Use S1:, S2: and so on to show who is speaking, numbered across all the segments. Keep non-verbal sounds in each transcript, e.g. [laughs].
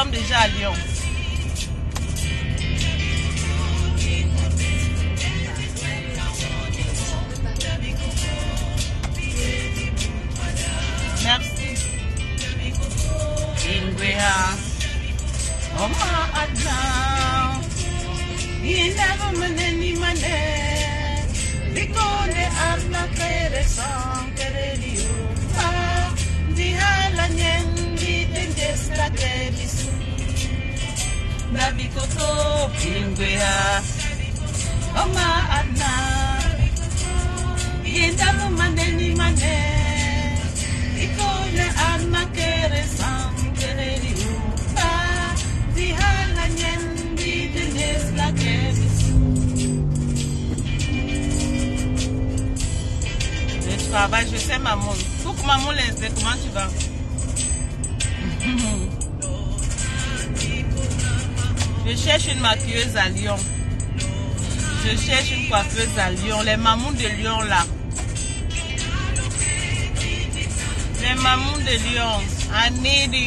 S1: sommes déjà à Lyon.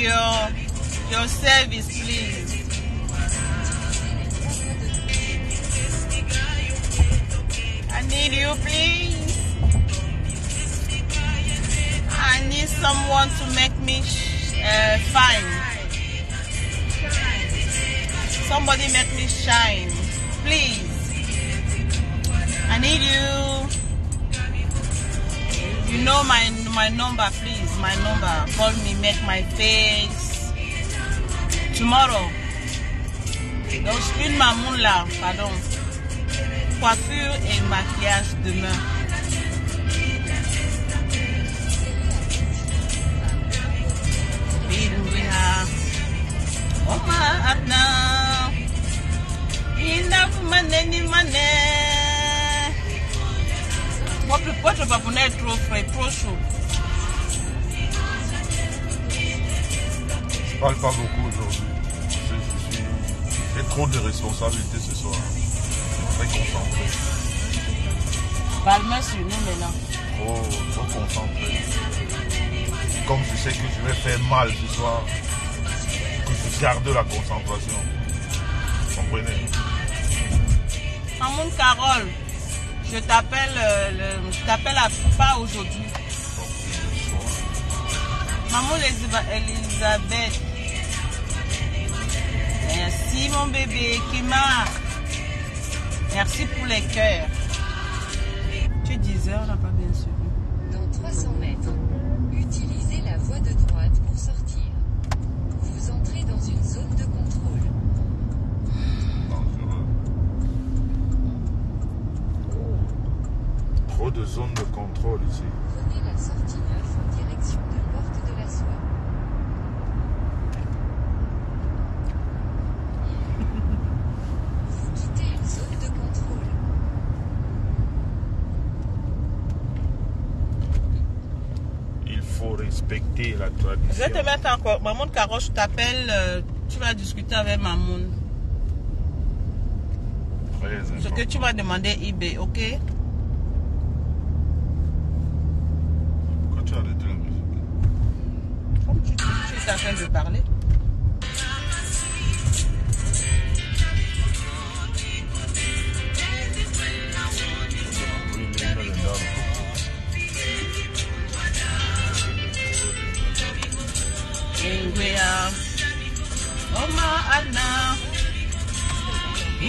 S1: video. Pardon. Coiffure et maquillage demain. Merci pour les cœurs. Tu disais, on n'a pas bien suivi.
S2: Dans 300 mètres, utilisez la voie de droite pour sortir. Vous entrez dans une zone de contrôle.
S3: dangereux. Trop de zones de contrôle ici.
S2: Prenez la sortie 9 en direction de Porte de la Soie. Vous quittez une zone de contrôle.
S3: Il faut respecter la
S1: Je vais te mettre encore. Maman Carole, je t'appelle. euh, tu vas discuter avec.
S3: Très
S1: Ce que tu m'as demandé, eBay, ok?
S3: Pourquoi tu as musique
S1: Comme tu, tu es en train de parler.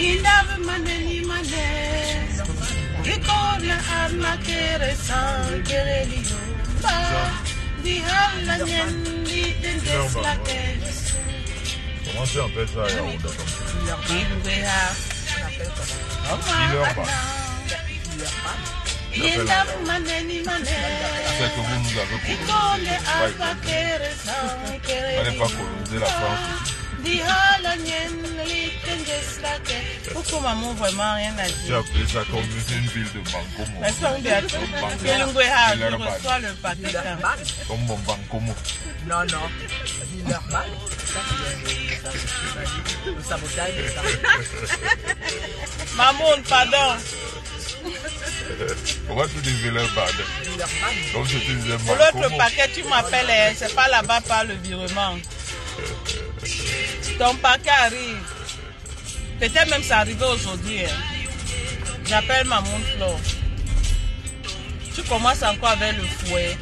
S1: Indave maneni mane. Rikola Adna kere san kere liyo. Ba. Di hala nyen di tendes la kes.
S3: Comment tu appelles ça Dealer,
S1: Adna. Indave maneni mane.
S3: Que vous nous avez
S1: kere kere
S3: n'allez pas coloniser la France.
S1: Pourquoi maman vraiment rien à
S3: J'ai
S1: dire?
S3: appelé ça comme une ville de Bancomo.
S1: Le paquet.
S3: Comme mon Bancomo.
S4: Non, non. Ça, c'est le sabotage. ça.
S1: Mamoun, pardon.
S3: Pourquoi tu dis Villeurbanne
S4: Dealerman.
S3: Donc je te disais
S1: Pour l'autre paquet, tu m'appelles, hein, c'est pas là-bas par le virement. [laughs] Ton paquet arrive. Peut-être même ça arrivé aujourd'hui. hein. J'appelle Mamoun Flo. Tu commences encore avec le fouet.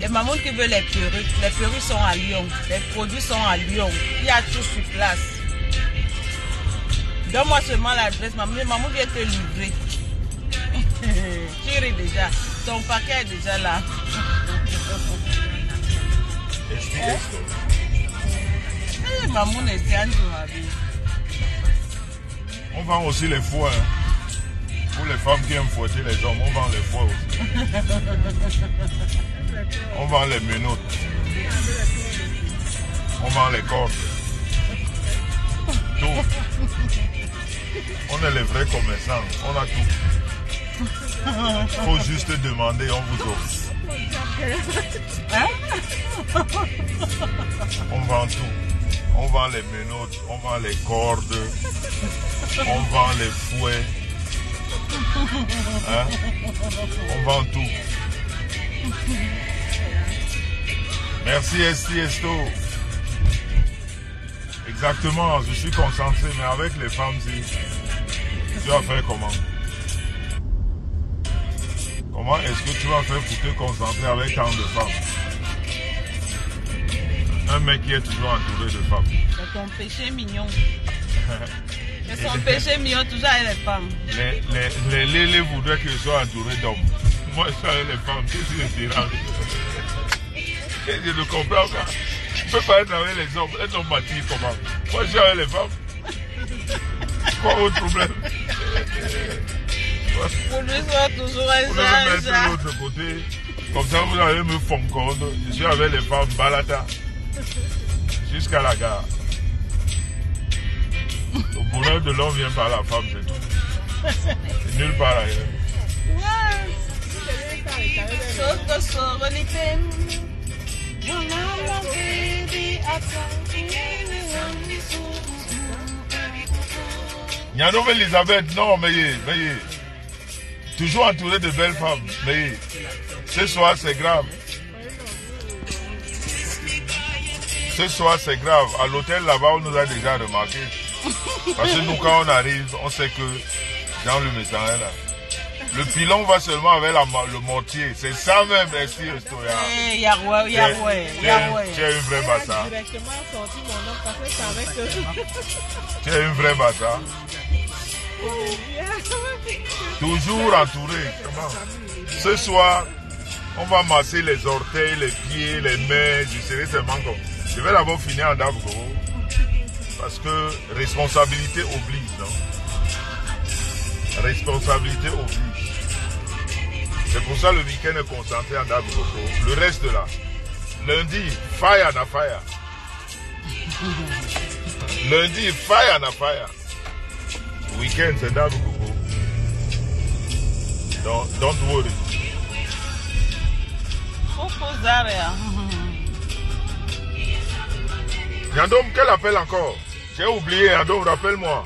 S1: Les mamounes qui veulent les perruques, les perruques sont à Lyon. Les produits sont à Lyon. Il y a tout sur place. Donne-moi seulement l'adresse. Maman, maman vient te livrer. [laughs] tu ris déjà. Ton paquet est déjà là.
S3: On vend aussi les foies. hein. Pour les femmes qui aiment fouetter les hommes, on vend les foies aussi. On vend les menottes. On vend les cordes. Tout. On est les vrais commerçants. On a tout. faut juste demander, on vous offre.
S1: Hein?
S3: On vend tout. On vend les menottes, on vend les cordes, on vend les fouets. Hein? On vend tout. Merci Esti Esto. Exactement, je suis concentré, mais avec les femmes, tu vas faire comment? Comment est-ce que tu vas faire pour te concentrer avec tant de femmes? Un mec qui est toujours entouré de femmes.
S1: C'est ton péché mignon. [laughs] C'est son péché mignon, toujours avec les femmes.
S3: Les, les, les Lélé voudraient que je sois entouré d'hommes. [laughs] Moi, je suis avec les femmes. Qu'est-ce que je dérange Et Je ne comprends pas. Je ne peux pas être avec les hommes. Un homme m'attire comment? Moi, je suis avec les femmes. Quoi votre problème?
S1: Pour lui, soit toujours un
S3: Vous mettre
S1: ça.
S3: de l'autre côté. Comme ça, vous allez me fonconde. Je suis avec les femmes balata. Jusqu'à la gare. Le bonheur de l'homme vient par la femme, c'est tout. C'est nulle part ailleurs. Nyano Elisabeth, non, mais mais Toujours entouré de belles femmes. Mais ce soir, c'est grave. Ce soir, c'est grave. À l'hôtel là-bas, on nous a déjà remarqué. Parce que nous, quand on arrive, on sait que dans le médecin là, le pilon va seulement avec la le mortier. C'est ça même, Esti Estoya.
S1: Eh, Yahweh,
S3: Tu es-
S1: Yahweh,
S3: tu es-
S1: Yahweh.
S3: tu es une vraie. Tu es [laughs] une vraie bassa. Toujours entouré. Ce soir, on va masser les orteils, les pieds, les mains. Je serai seulement comme. Je vais d'abord finir en Dabgo. Parce que responsabilité oblige, non Responsabilité oblige. C'est pour ça le week-end est concentré en Dabgo. Le reste là. Lundi, fire na fire. Lundi, fire na fire. Week-end, c'est Dabgo. Don't, don't worry.
S1: Zaria.
S3: Yandom, quel appel encore? J'ai oublié, Yandom, rappelle-moi.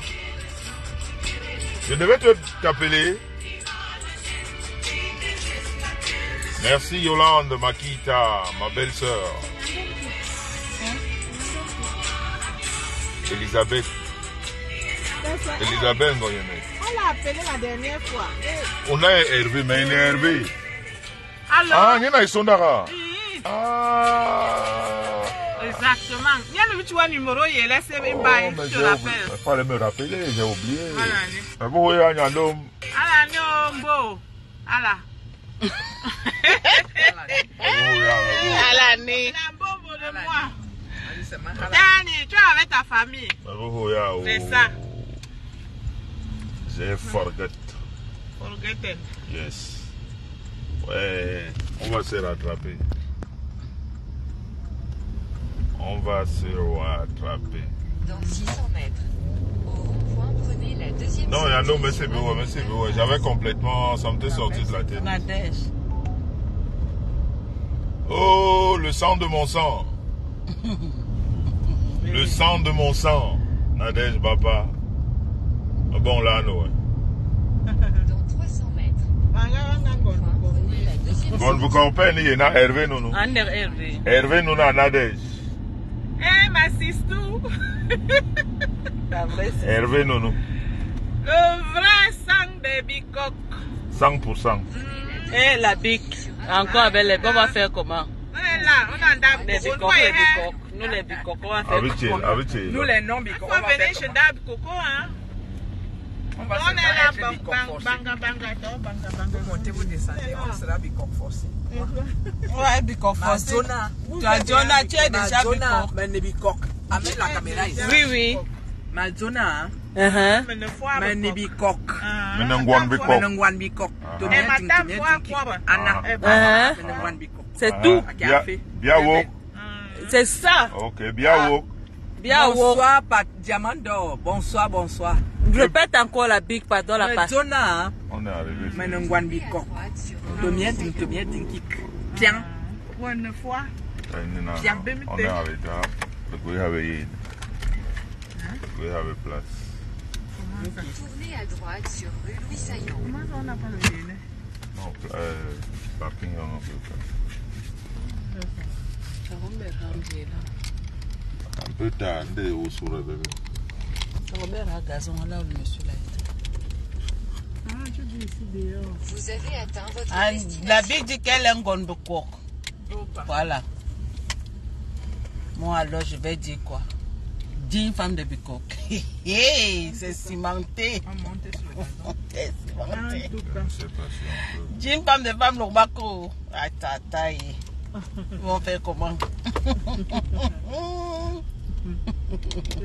S3: Je devais te t'appeler. Merci Yolande Makita, ma belle-sœur. Elisabeth. Elisabeth Ngoyeme.
S5: On l'a appelé la dernière fois.
S3: On a Hervé, mais il est Hervé.
S1: Alors,
S3: Ah, il y en a Sondara.
S1: oui,
S3: Ah.
S1: exactement. Il y a le tu vois numéro, il est laissé
S3: Oh, mais
S1: je te
S3: j'ai oublié.
S1: rappelle.
S3: Il fallait me rappeler, j'ai oublié. Mais bon, oui, Yandom.
S1: Ala no mbo. Ala.
S3: Oh, yeah,
S1: Ala ni. La bombo de moi. Dani, tu es avec ta famille.
S3: Oh, yeah, oh.
S1: C'est ça.
S3: J'ai forget.
S1: Forget it.
S3: Yes. Ouais, on va se rattraper. On va se rattraper.
S2: Dans 600 mètres. Au rond-point, prenez la deuxième
S3: Non, merci
S2: sur
S3: beaucoup,
S2: Marie.
S3: merci beaucoup. J'avais complètement, ça m'était sorti de la tête.
S1: Nadège.
S3: Oh, le sang de mon sang. [laughs] Le sang de mon sang. Nadège Baba. Ah Bon, là, non. [laughs] Bon, vous comprenez, il y en a Hervé, non.
S1: Ander Hervé.
S3: Hervé, non, Nadège.
S1: Eh, ma sistou.
S3: Hervé, non.
S1: Le vrai sang de Bicoque.
S3: 100%.
S1: Eh, la bic. Encore avec les. On va faire comment?
S6: On est là, on est en Dab
S1: Les
S6: Coco.
S1: bicoques. Nous, les bicoques, on va faire.
S6: Nous les noms
S1: Il
S6: bicoques.
S1: faut
S6: on va
S1: venir chez Dab Coco, hein.
S6: on va
S1: on est là, bang, bang, bang,
S6: vous montez, vous descendez, on sera Bicor forcé.
S1: Ouais, Bicor forcé. Zona, toi, Zona, tu es déjà Bicor.
S6: Mais ne Bicor. Amène la caméra ici.
S1: Oui, oui.
S6: Ma Zona,
S1: uh-huh.
S6: ma ne Bicor.
S3: Ma
S6: Nangwan Bicor. Ma
S3: Nangwan
S6: Bicor.
S1: Et ma table, quoi,
S6: Anna. Ma Nangwan Bicor.
S1: C'est tout.
S3: Ah, bien, bien,
S1: C'est ça.
S3: Ok, bien, woke.
S1: Bien.
S6: Bonsoir, Pat Diamant d'or. Bonsoir, bonsoir.
S1: Répète encore la bic, pardon, la passe.
S6: Hein.
S3: On est arrivé.
S6: mais ne
S3: ici.
S6: ngwan bicoques.
S2: Droite sur
S6: Tomien ting, tomien ting, kik. Tiens.
S1: Une fois.
S6: Bien.
S3: On est arrivé. Le bruit avait
S7: We have a place.
S2: Tournez à droite sur rue Louis Saillant.
S5: Comment on n'a pas le délai
S7: Non, pla- euh, parking on a peu place. Un peu tard, au sur le bébé.
S1: Akubeka gazi ungalawuli monsieur là.
S5: Ah, tu dis ici dehors.
S2: Vous avez atteint votre
S1: Ah,
S2: destination.
S1: La vie dit qu'elle est un gondokok. Voilà. Moi alors je vais dire quoi? Digne femme de Bicok. Hey, [laughs] c'est cimenté.
S3: On monte sur le gazon. [laughs]
S1: C'est
S5: Ah,
S1: cimenté.
S5: tout
S7: Je ne sais pas si on peut.
S1: Digne femme de femme Lobako. Ah, tata. Ils vont faire comment?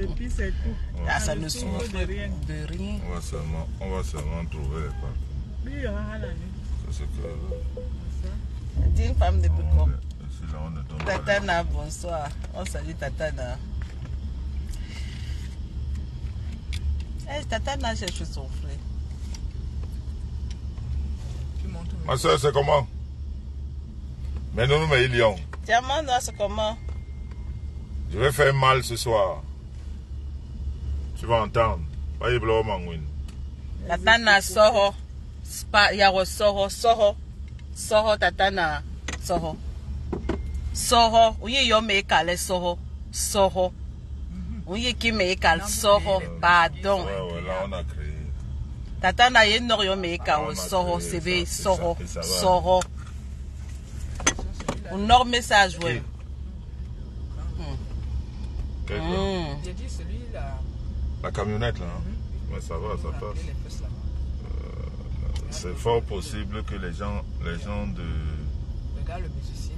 S5: Et puis c'est tout.
S1: Ah, ça
S5: le
S1: ne souffre
S5: de rien.
S1: de rien.
S7: On va seulement, on va seulement trouver les parkings.
S5: Puis il y aura la nuit.
S7: C'est ce que.
S1: Digne femme de
S7: les-
S1: Tatana, bonsoir. On salue Tatana. Eh, Tatana cherche son frère.
S3: Tu montes au
S7: Ma soeur, c'est comment? Mais non, mais il y a.
S1: Diamant, c'est comment?
S7: Je vais faire mal ce soir. Tu vas entendre. Pas y blow mangwin.
S1: Tatana, Soho. Spa, Yaro, Soho, Soho. Soho, Tatana, Soho. Soho. Uye yo me kale Soho. Soho. Uye ki me kale Soho. Pardon.
S7: Ouais, ouais, là, on a créé.
S1: Tatana, ye nor yo me
S7: Ah,
S1: kale
S7: on a
S1: Soho.
S7: c'est
S1: Soho.
S7: va.
S1: Soho. Un nord message, ouais.
S7: Quel-
S1: Hmm.
S3: J'ai dit celui-là.
S7: La camionnette, là. hein? Mais ça va, ça
S3: on a
S7: passe.
S3: là-bas.
S7: C'est fort possible que les gens, les gens de.
S3: Regarde le musicien.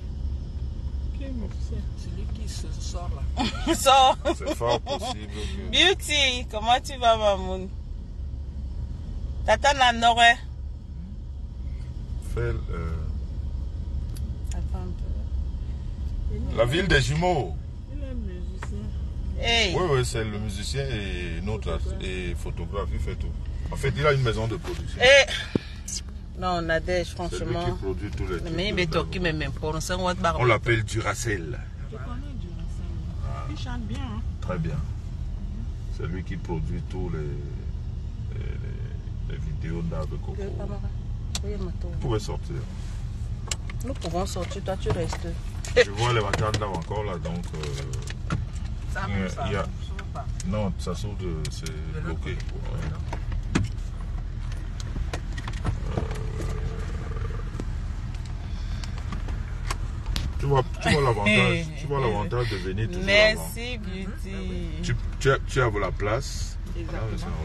S5: Qui est musicien?
S3: Celui qui se sort là. [laughs]
S1: So,
S7: C'est fort possible que.
S1: Beauty, comment tu vas, Mamoun? Tatana, nord, hein?
S7: Fait, euh,
S1: Attends un peu.
S7: La ville des jumeaux.
S5: Il est musicien.
S1: Hey,
S7: Oui, oui, c'est le musicien et notre et photographe, il fait tout. En fait, il a une maison de production.
S1: hey. Non, Nadège,
S7: C'est lui qui
S1: franchement.
S7: produit tous les.
S1: Mais il même.
S7: On l'appelle Duracell.
S5: Je connais Duracell. Il chante bien. Hein?
S7: Très bien. C'est lui qui produit tous les, les, les- les vidéos d'Ave Coco. Vous pouvez sortir.
S1: Nous pouvons sortir, toi tu restes.
S7: Je vois les vacances là encore là, donc. euh,
S3: Ça, même
S7: y a-
S3: pas.
S7: non, ça sort de. C'est bloqué. Ouais. Tu vois, tu vois l'avantage, tu vois l'avantage de venir toujours avant.
S1: Merci, Beauty.
S7: Tu, tu as, tu as la place. Ah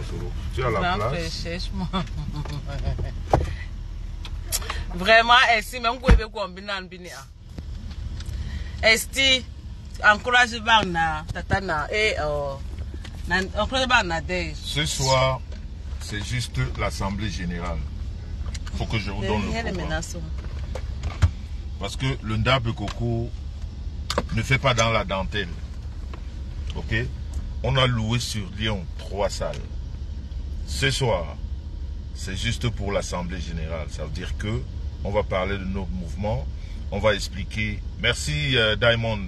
S7: solo. Tu as la place.
S1: cherche-moi. [laughs] Vraiment, même quand il combiner en. Esti, encourage Bana, Tatana, et na- encourage Bana Nadège.
S7: Ce soir, c'est juste l'Assemblée Générale. Il faut que je vous donne le programme.
S1: menaces.
S7: Parce que le Ndab Coco ne fait pas dans la dentelle. Ok? On a loué sur Lyon trois salles. Ce soir, c'est juste pour l'Assemblée Générale. Ça veut dire que on va parler de nos mouvements. On va expliquer. Merci euh, Diamond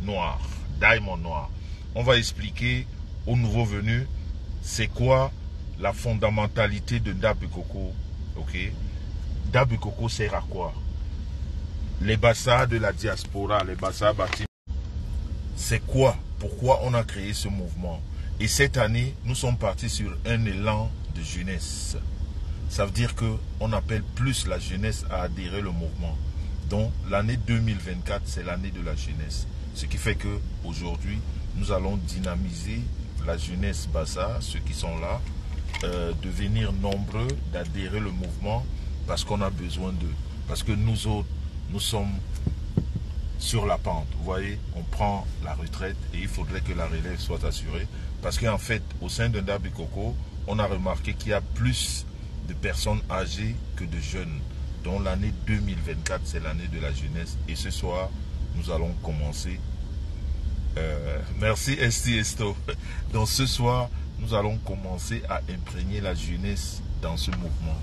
S7: Noir. Diamond Noir. On va expliquer aux nouveaux venus c'est quoi la fondamentalité de Ndab Coco. Ok? Ndab Coco sert à quoi? Les bassas de la diaspora, les bassas bâtiments. C'est quoi? Pourquoi on a créé ce mouvement? Et cette année, nous sommes partis sur un élan de jeunesse. Ça veut dire que on appelle plus la jeunesse à adhérer au mouvement. Donc l'année 2024, c'est l'année de la jeunesse. Ce qui fait que aujourd'hui, nous allons dynamiser la jeunesse Bassa, ceux qui sont là, euh, devenir nombreux, d'adhérer le mouvement parce qu'on a besoin d'eux. Parce que nous autres, nous sommes sur la pente. Vous voyez, on prend la retraite et il faudrait que la relève soit assurée. Parce qu'en fait, au sein d'un Coco, on a remarqué qu'il y a plus de personnes âgées que de jeunes. Donc l'année 2024, c'est l'année de la jeunesse. Et ce soir, nous allons commencer. Euh, merci Esti Esto. [laughs] Donc ce soir, nous allons commencer à imprégner la jeunesse dans ce mouvement.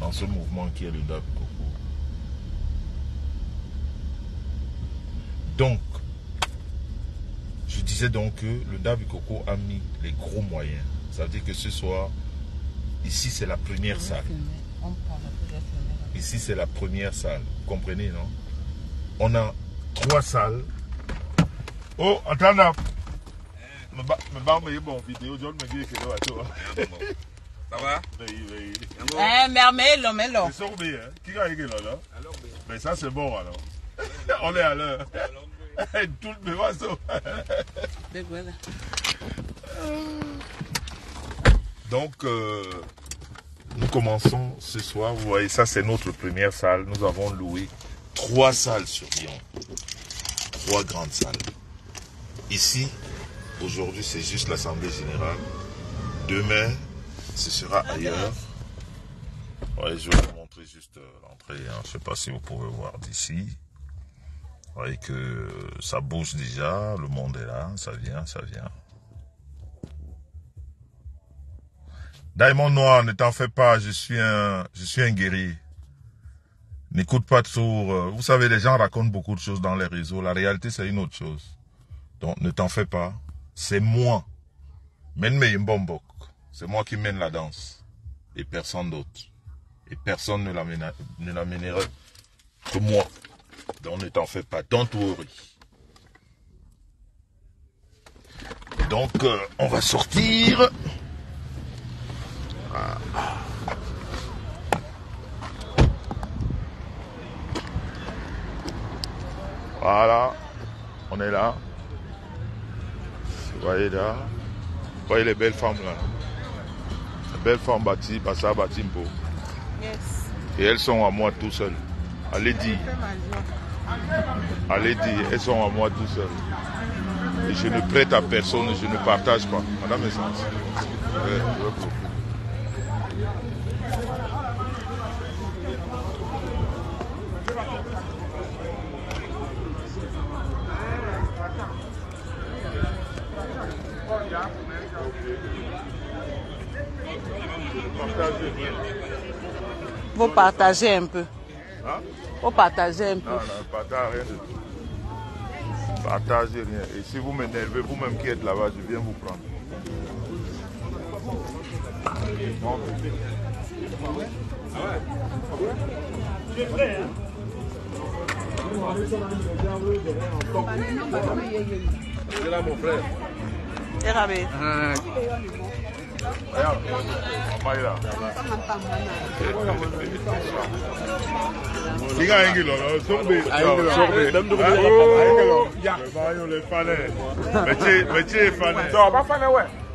S7: Dans ce mouvement qui est le Coco. Donc, je disais
S3: donc que le David Coco a mis les gros moyens. Ça veut dire que ce soir, ici c'est la première salle. Ici c'est la première salle. Vous comprenez, non? On a trois salles. Oh, attends là. Me ba- me ba- me bon vidéo, John me dit que c'est toi.
S4: Ça va?
S3: Mais- mais-
S1: Eh, mermelo, melo.
S3: C'est son bien, hein? Qui a écrit là, là? Mais ça c'est bon alors. [laughs] On est à l'heure. [laughs] Tout le monde va Donc, euh, nous commençons ce soir. Vous voyez, ça, c'est notre première salle. Nous avons loué trois salles sur Lyon. Trois grandes salles. Ici, aujourd'hui, c'est juste l'Assemblée Générale. Demain, ce sera ailleurs. Ouais, je vais vous montrer juste euh, l'entrée. hein. Je ne sais pas si vous pouvez voir d'ici. Vous voyez que ça bouge déjà. Le monde est là. Ça vient, ça vient. Diamond Noir, ne t'en fais pas, je suis un, je suis un. N'écoute pas euh, Vous savez, les gens racontent beaucoup de choses dans les réseaux. La réalité, c'est une autre chose. Donc, ne t'en fais pas. C'est moi. Mène-moi bombok. C'est moi qui mène la danse. Et personne d'autre. Et personne ne ne l'amènera que moi. Donc, ne t'en fais pas. Don't worry. Donc, euh, on va sortir. Voilà, on est là. Vous voyez là. Vous voyez les belles femmes là. Les belles femmes bâties, peu.
S1: Yes.
S3: Et elles sont à moi tout seul. Allez dire, allez dire, elles sont à moi tout seul. Et je ne prête à personne, je ne partage pas. Madame Essence.
S1: Faut partager un peu.
S3: Hein?
S1: Faut partager un peu.
S3: Non, non, partage rien de tout. Partagez rien. Et si vous m'énervez, vous-même qui êtes là-bas, je viens vous prendre. C'est là mon frère.
S1: Erabe.
S3: Diga en gilo, sorbe. Sorbe.
S8: Dem do ko. Ya.
S3: Ba yo le fane. Meche, meche fane. Do
S1: ba fane we.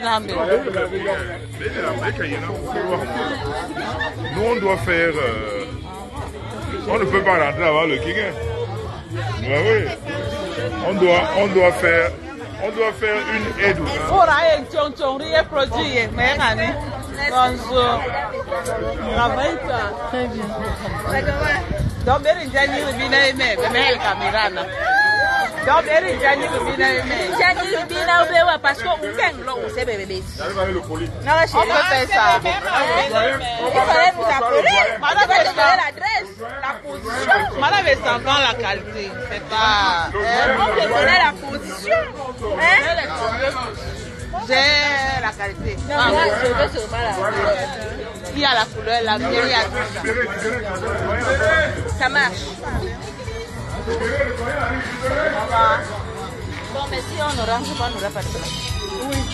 S1: nambe.
S3: Nous, on doit faire. euh, on ne peut pas rentrer avant le king. hein. Ouais, oui. On doit, on doit faire. On doit faire une aide.
S1: Très bien. Donc beri njani rubina eme. Beme el kamirana. Donc beri njani rubina eme.
S9: Jani bina ubewa parce que ungeng lo use bébé. Nala
S1: On
S9: chérie.
S1: peut faire ça.
S9: Il fallait nous appeler.
S1: Madame
S9: On va te
S1: Esther.
S9: donner l'adresse, la position.
S1: Madame est encore la qualité. C'est pas.
S9: Hein, On te donnait la position. Hein?
S1: J'ai la qualité.
S9: Non,
S1: Ah,
S9: je veux seulement la couleur.
S1: Il y a la couleur, la mienne, il y a tout ça.
S9: Ça marche. Bon, mais si on ne range pas, on n'aura pas de place.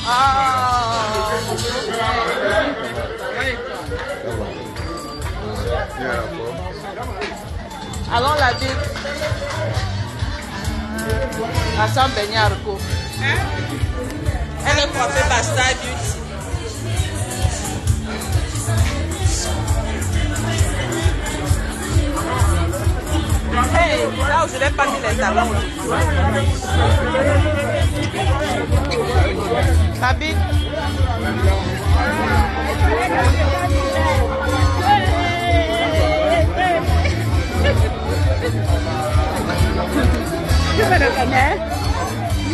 S1: Ah. Allons la ville. À San Benyarko. Elle est coiffée par Star Beauty. Hey, là où je l'ai pas mis les talons. David.
S9: Tu me le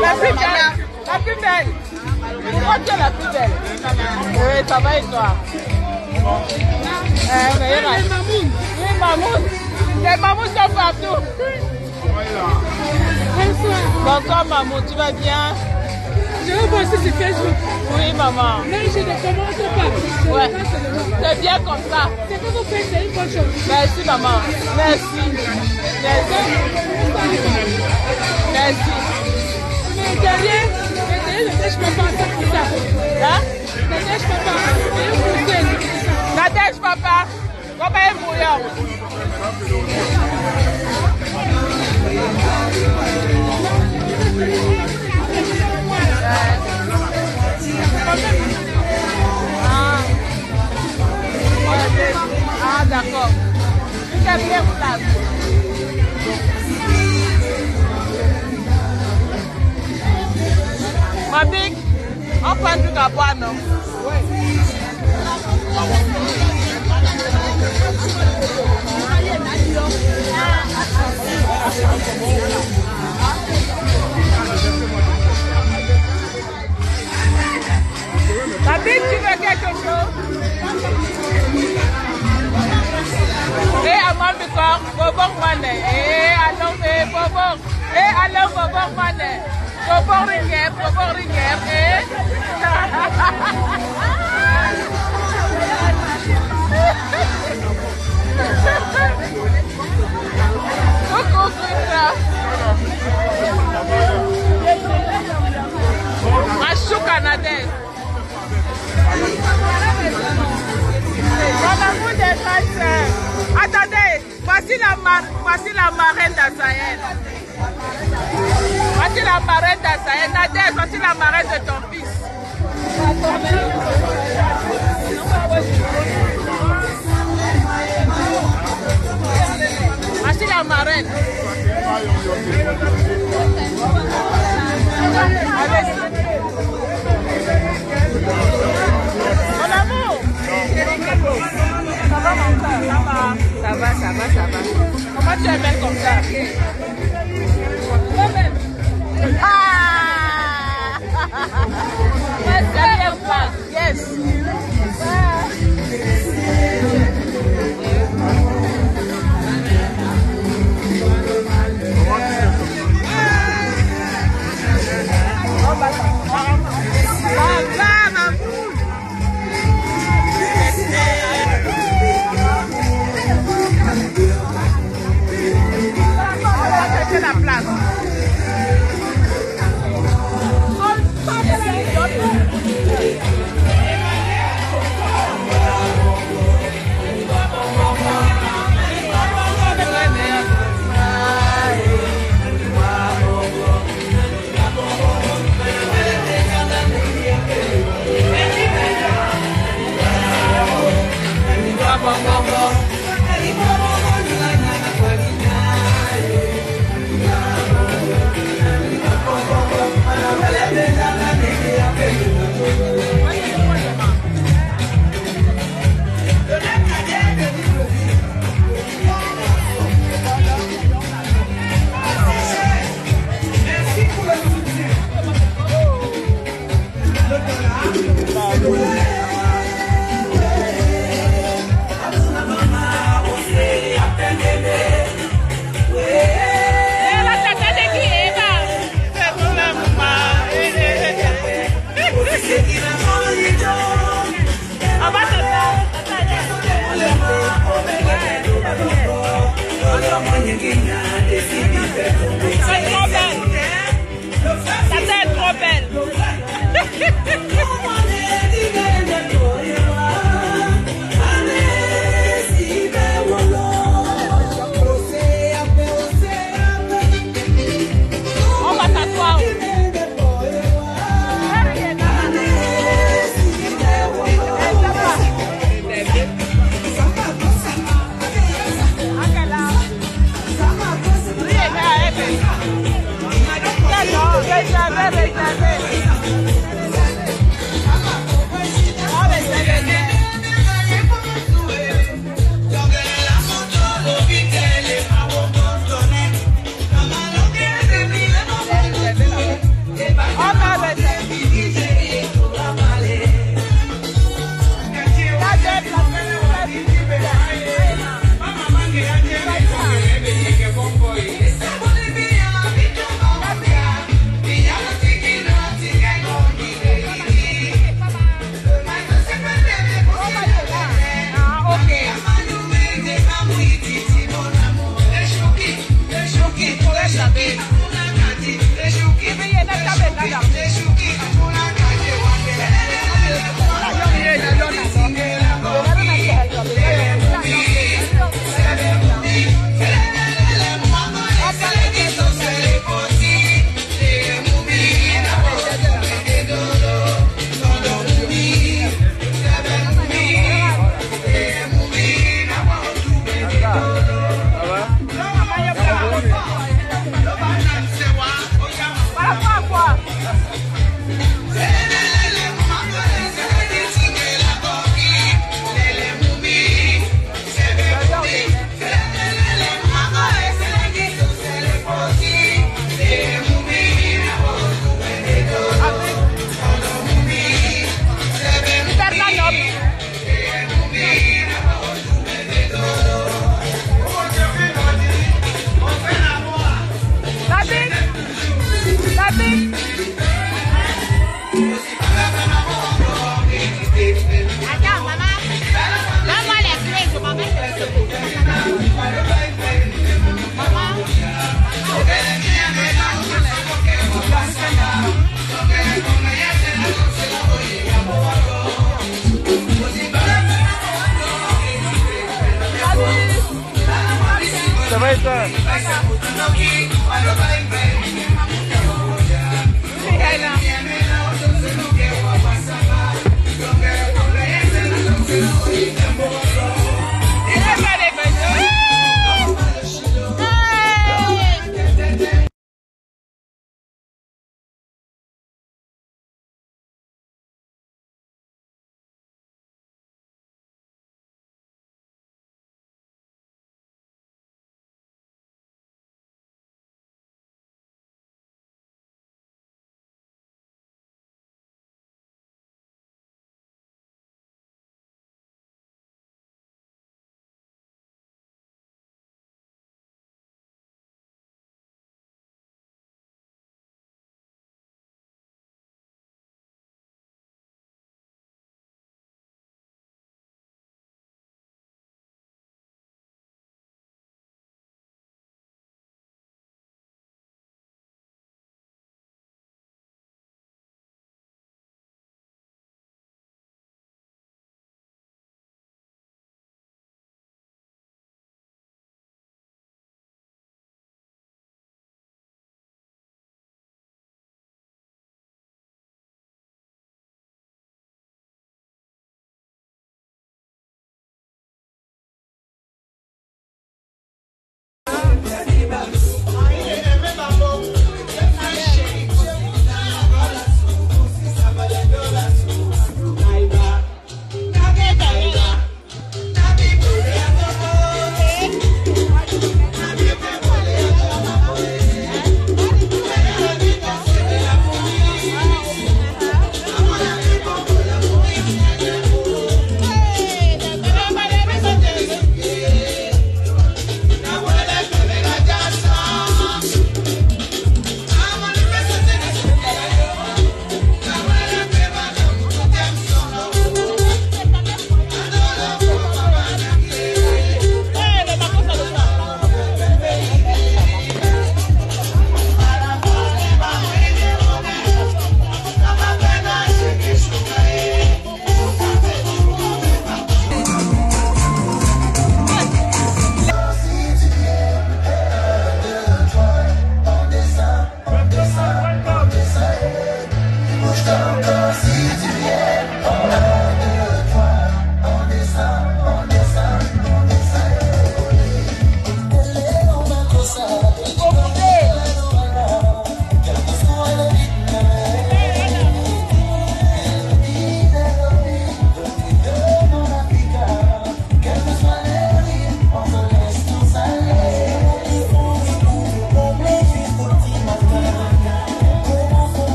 S1: La plus belle. La plus belle. Pourquoi tu es la plus belle Oui, ça va et toi? Eh, mais. Les sont partout. Bonsoir, maman, tu vas bien?
S10: Je veux bosser sur Facebook.
S1: Oui, maman.
S10: Mais je ne commence pas.
S1: Ouais. C'est bien comme ça.
S10: Ce que vous faites, c'est une bonne chose.
S1: Merci, maman. Merci. Merci. Merci.
S10: Mais derrière, je ne peux pas faire ça.
S1: Hein?
S10: Pouvez ça.
S1: Nadège, papa. Papa est bouillant. Ah. Ah, d'accord. Tu as bien place. Ma big, on prend du truc à boire, non? Big, tu veux quelque chose? Eh, aman bikok, bobok mane. Eh, along, eh, bobok. Eh, along, bobok mane. Bobok ringep, bobok ringep, eh. Coucou. Machou canadaise. Attendez, voici la, mar voici la marraine d'Azaël. Voici la marraine d'Azaël. Nadège, voici la marraine de ton fils. Voici la marraine. Ça va mon cœur Ça va. Ça va, ça va, ça va. Comment tu es belle comme ça Toi-même. Ah [laughs] Yes, yes, yes. Right there.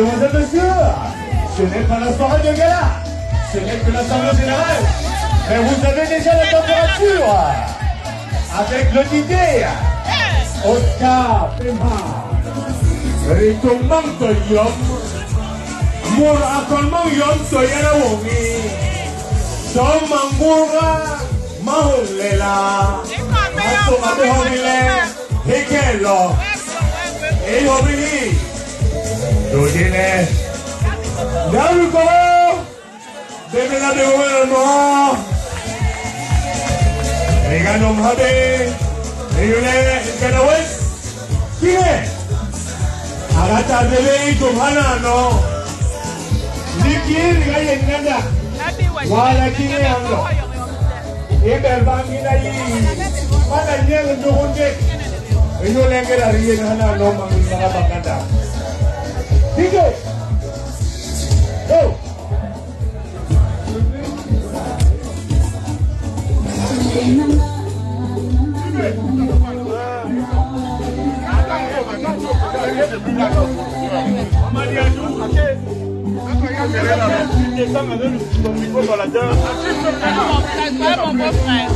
S7: Mesdemoiselles, Messieurs, ce n'est pas la soirée de gala, ce n'est que l'assemblée générale. Mais vous avez déjà la température avec le DJ Oscar Pema. Rito Manto Yom, Mura Kolmang Yom Soyana Wongi, Som Mangura Mahulela, Maso Matehomile, Hekelo, Lo tiene. ¡Naruto! ¡Deme la de gobierno! ¡Regalo Mojave! ¡Regale Canawes! ¡Tiene! ¡Agata de ley tu hana no! ¡Ni quiere regale en nada! ¡Wala tiene ando! ¡Eber va a mirar ahí! ¡Para el día de tu hunde!
S11: ¡Yo le
S1: quiero regale no! ¡Mamá, mamá, mamá! DJ. Go. mon beau-frère.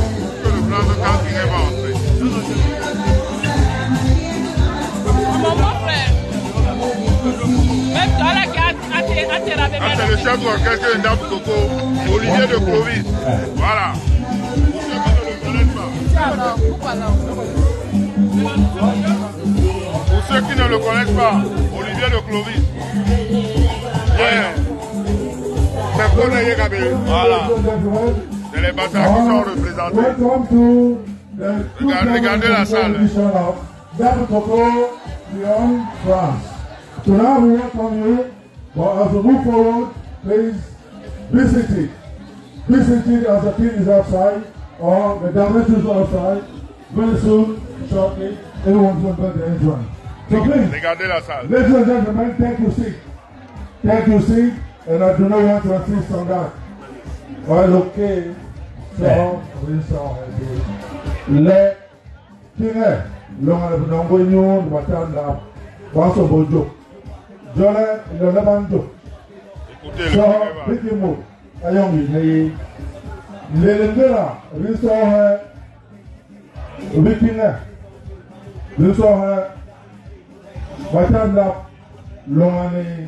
S3: Ah, c'est le chef d'orchestre de Ndam Coco, Olivier de Clovis. Voilà. Pour ceux qui ne le connaissent pas, Olivier de Clovis. Yeah. C'est pour les Yégabe. Voilà. C'est les bâtards qui sont
S11: the
S3: Regardez- la salle.
S11: Dame Coco France. So now we welcome you. But as we move forward, please visit it. Visit it as the king is outside or the director is outside. Very soon, shortly, to go to the entrance. So please. Ladies and gentlemen, take your seat. Take your seat, and I do not want to insist on that. Well, okay. So, we saw Le Kine, Longa Nongo Yun, Watanda, Waso Bojo. Jole, le Lebanjo.
S3: Écoutez le
S11: So,
S3: King
S11: Biki Mo, Ayong Yi, Le Lendera, Riso He, Bikine, Riso He, Watanda, Longani,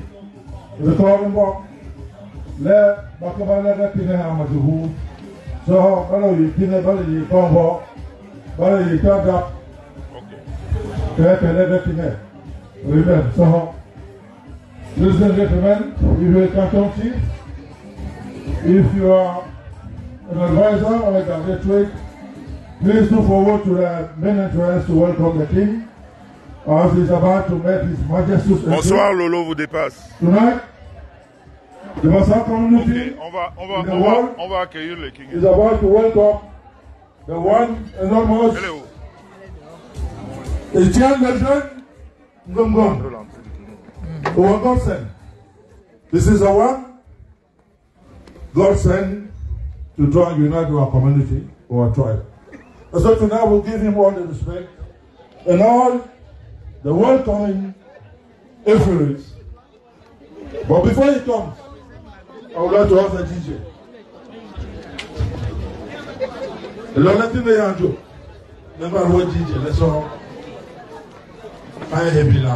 S11: Recording Box, Le Bakabala Kine Hamazuhu. So, bala yi kine bala yi kɔnbɔ bala yi kɔda kɛkɛlɛ bɛ kine ribɛn sɔhɔ ladies and gentlemen if you are canton chief if you are an advisor or a directorate please look forward to the main entrance to welcome the king as he is about to make his majesty's
S3: Bonsoir, Lolo vous dépasse.
S11: tonight the Massa community
S3: On va, on va, on va, on va accueillir le King.
S11: is about to welcome the one enormous
S3: où
S11: Etienne Legend Ngongong, the one God sent. This is the one God sent to try and unite our community, our tribe. And so tonight we'll give him all the respect and all the welcoming influence. But before he comes, I would like to ask the DJ. lọ́nà tí mi yàn jò nígbà wo jíjẹ lẹ́sọ̀ ayé hebi la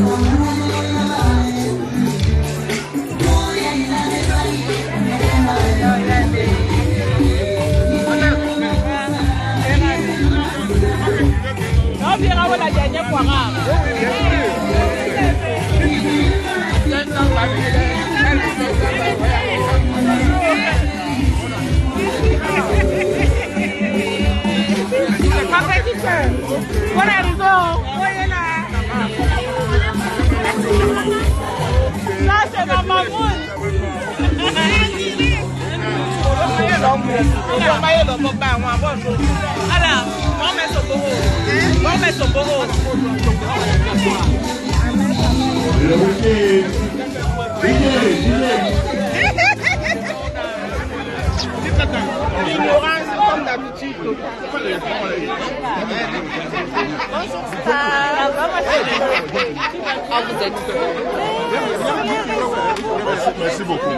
S6: dit que tu
S1: laisses ça comme ça. On verra où la dernière fois. Buona raison. Ça, c'est ma mamoun. Ala, wọ́n mẹ́ sọ̀gbọ́wọ́. Wọ́n mẹ́ sọ̀gbọ́wọ́. Ignorance comme d'habitude.
S9: Ah, vous êtes
S3: Merci beaucoup.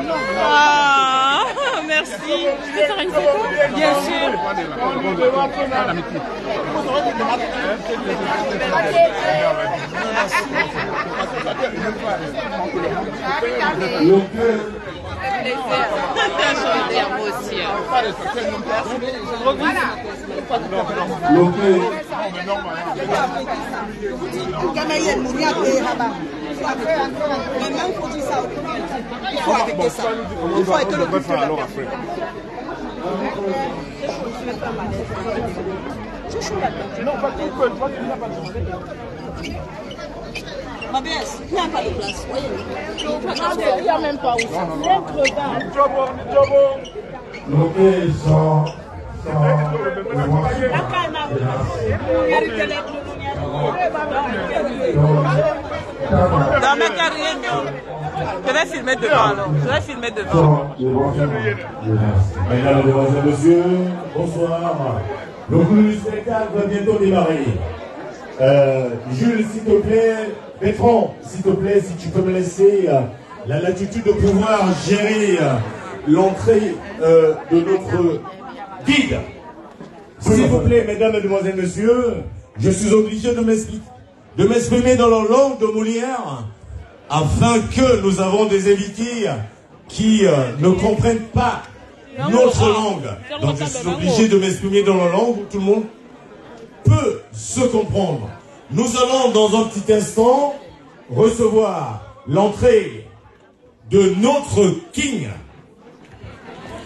S1: Ah, merci. Je peux faire une photo Bien sûr. Maintenant, il faut dire ça arrêter ça. Arrêter. C'est chaud là-dedans.
S8: Non, pas pas.
S1: Ma bien, il n'y a pas de place. Voyez.
S10: Il n'y a même pas où ça. L'être bas. La canne a
S1: Dans mes carrières, je vais filmer devant alors. Je vais filmer devant.
S7: Mesdames, Mesdemoiselles, Messieurs, bonsoir. Le coup du spectacle va bientôt démarrer. Euh, Jules, s'il te plaît, Bertrand, s'il te plaît, si tu peux me laisser euh, la latitude de pouvoir gérer euh, l'entrée de notre guide. S'il vous plaît, mesdames, mesdemoiselles, messieurs, je suis obligé de m'exprimer dans la langue de Molière afin que nous avons des invités qui ne comprennent pas notre langue. Donc je suis obligé de m'exprimer dans la langue où tout le monde peut se comprendre. Nous allons dans un petit instant recevoir l'entrée de notre King.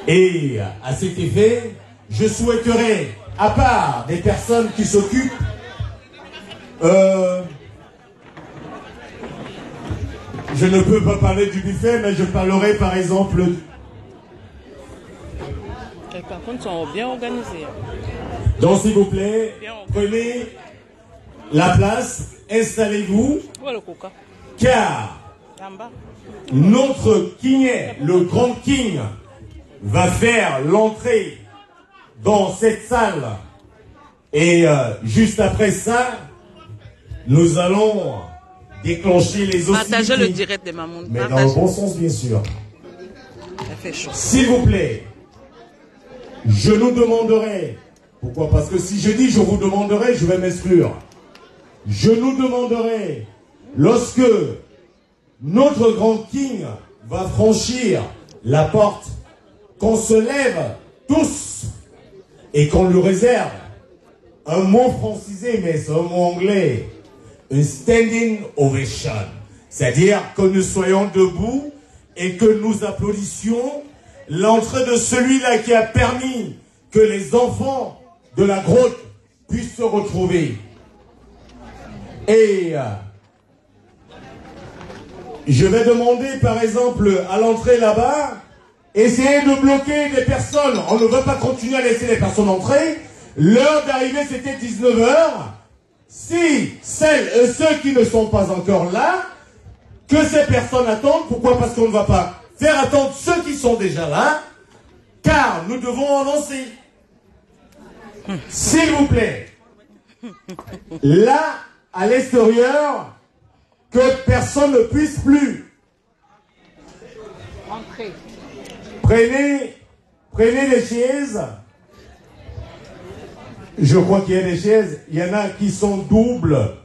S7: Et à cet effet, je souhaiterais, à part des personnes qui s'occupent euh, je ne peux pas parler du buffet, mais je parlerai par exemple.
S1: Par contre, sont bien organisés.
S7: Donc, s'il vous plaît, prenez la place, installez-vous, car notre king, le grand king, va faire l'entrée dans cette salle. Et euh, juste après ça, nous allons déclencher les
S1: Partagez le direct de Mamoun.
S7: Mais dans le bon sens, bien sûr. S'il vous plaît, je nous demanderai, pourquoi? Parce que si je dis je vous demanderai, je vais m'exclure. Je nous demanderai, lorsque notre grand king va franchir la porte, qu'on se lève tous et qu'on lui réserve un mot francisé, mais c'est un mot anglais, un standing ovation. C'est-à-dire que nous soyons debout et que nous applaudissions l'entrée de celui-là qui a permis que les enfants de la grotte puissent se retrouver. Et euh, je vais demander par exemple à l'entrée là-bas, essayez de bloquer des personnes. On ne veut pas continuer à laisser les personnes entrer. L'heure d'arrivée c'était 19h. Si celles et ceux qui ne sont pas encore là, que ces personnes attendent, pourquoi Parce qu'on ne va pas faire attendre ceux qui sont déjà là, car nous devons avancer. S'il vous plaît, là, à l'extérieur, que personne ne puisse plus. Prenez, prenez les chaises. Je crois qu'il y a des chaises. Il y en a qui sont doubles.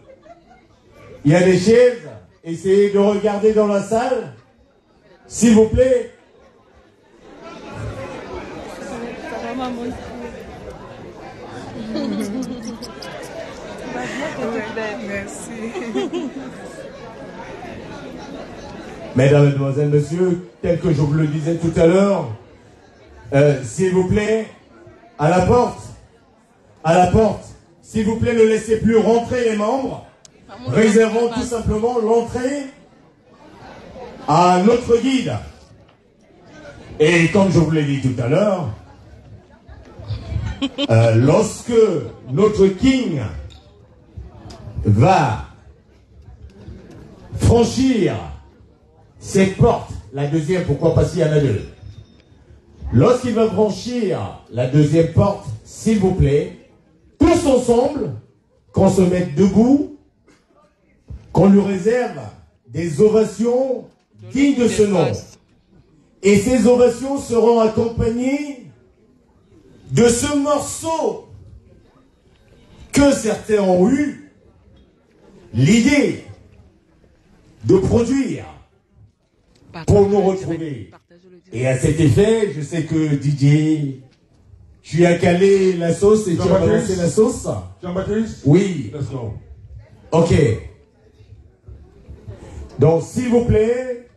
S7: Il y a des chaises. Essayez de regarder dans la salle. S'il vous plaît.
S5: Merci.
S7: Mesdames, Mesdemoiselles, Messieurs, tel que je vous le disais tout à l'heure, euh, s'il vous plaît, à la porte, à la porte, s'il vous plaît, ne laissez plus rentrer les membres. Réservons tout simplement l'entrée à notre guide. Et comme je vous l'ai dit tout à l'heure, euh, lorsque notre king va franchir cette porte, la deuxième, pourquoi pas s'il y en a deux Lorsqu'il va franchir la deuxième porte, s'il vous plaît, tous ensemble, qu'on se mette debout, qu'on lui réserve des ovations dignes de ce nom. Et ces ovations seront accompagnées de ce morceau que certains ont eu l'idée de produire pour nous retrouver. Et à cet effet, je sais que DJ, tu as calé la sauce et tu as
S11: Jean-Baptiste
S7: balancé la sauce.
S11: Jean-Baptiste
S7: Oui.
S11: Let's go.
S7: Ok. Donc, s'il vous plaît,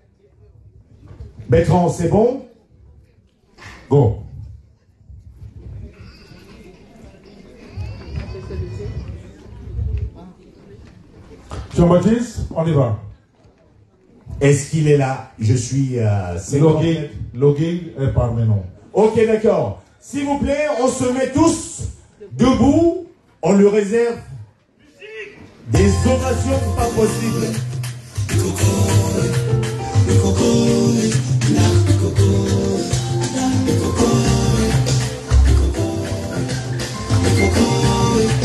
S7: Bertrand, c'est bon?
S11: Go. Jean-Baptiste, on y va.
S7: Est-ce qu'il est là? Je suis euh, 50
S11: Logging, logging est parmi nous.
S7: Ok, d'accord. S'il vous plaît, on se met tous debout. On lui réserve des ovations pas possibles.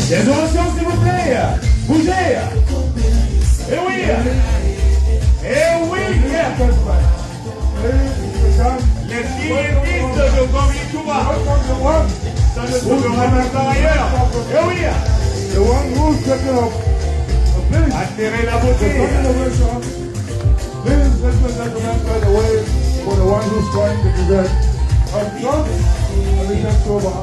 S7: Des ovations, s'il vous plaît. Bougez. Eh oui. Eh oui. Les diététistes de Gomituba. Ça ne trouvera nulle part ailleurs. Eh oui.
S11: The one who's taking up the place.
S7: Attirer la beauté.
S11: Please, ladies and gentlemen, by the way, for the one who's trying to present a Trump, and the next over.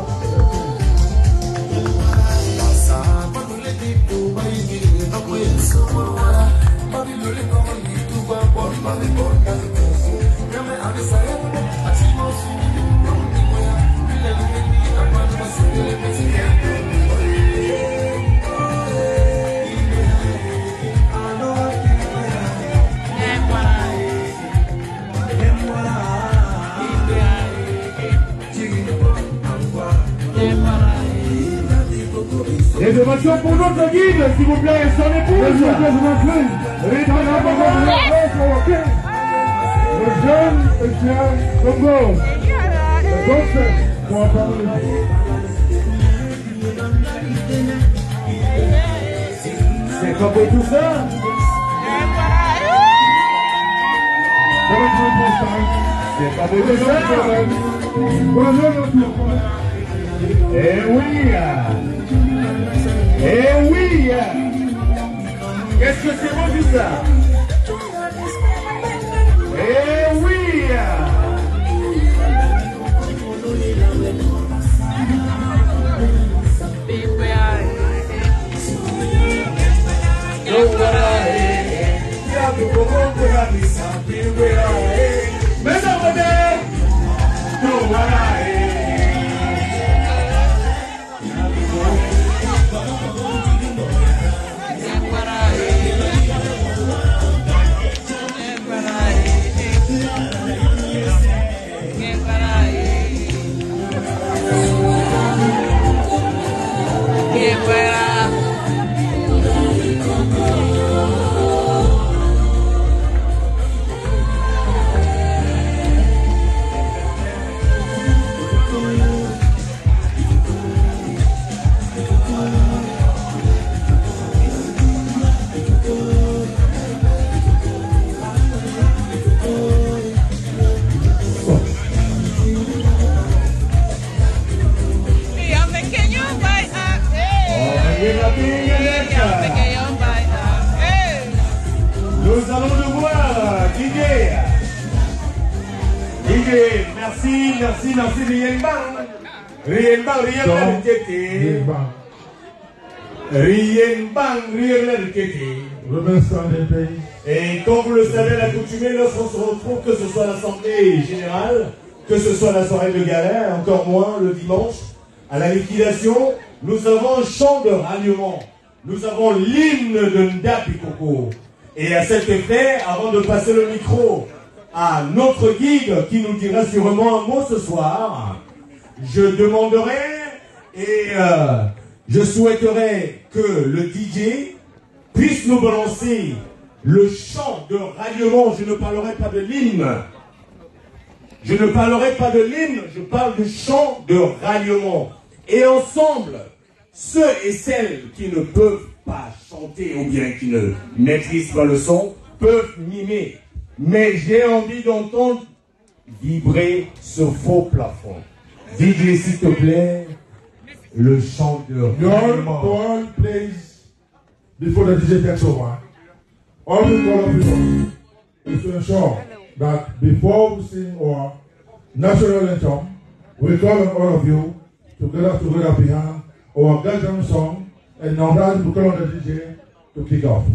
S7: Vous plaît, son épouse.
S11: Le jeune Étienne Congo, famille.
S7: C'est pour tout ça. C'est pas pour tout ça. Eh oui. Eh oui. Qu'est-ce que c'est beau tout ça que ce soit la soirée de gala, encore moins le dimanche, à la liquidation, nous avons un chant de ralliement. Nous avons l'hymne de Ndapikoko. Et à cet effet, avant de passer le micro à notre guide qui nous dira sûrement un mot ce soir, je demanderai et euh, je souhaiterais que le DJ puisse nous balancer le chant de ralliement. Je ne parlerai pas de l'hymne. Je ne parlerai pas de l'hymne, je parle du chant de ralliement. Et ensemble, ceux et celles qui ne peuvent pas chanter ou bien qui ne maîtrisent pas le son peuvent mimer. Mais j'ai envie d'entendre vibrer ce faux plafond. DJ, s'il te plaît, le chant de
S11: Your
S7: ralliement.
S11: all plays before the DJ takes over. All we call of you is to ensure that before we sing our national anthem, we call on all of you to gather together behind our Gagan song, and now that we call on the DJ to kick off.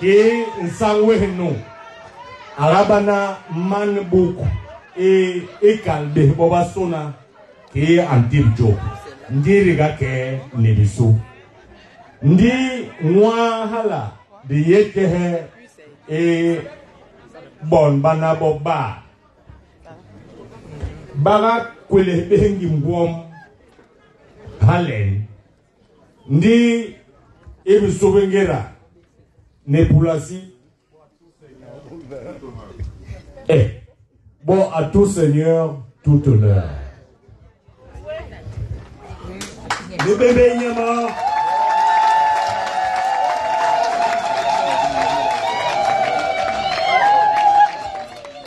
S7: Ki nsangwe henu. Arabana man book e e kalbe boba sona ke antib jo. Ndiri ga ke nebiso. Ndi nwa hala de yete he e bon bana boba. Baga kwele bengi ngwom halen. Ndi ebiso bengera nepulasi Eh, bon à tout Seigneur, tout honneur. Le bébé Nyama.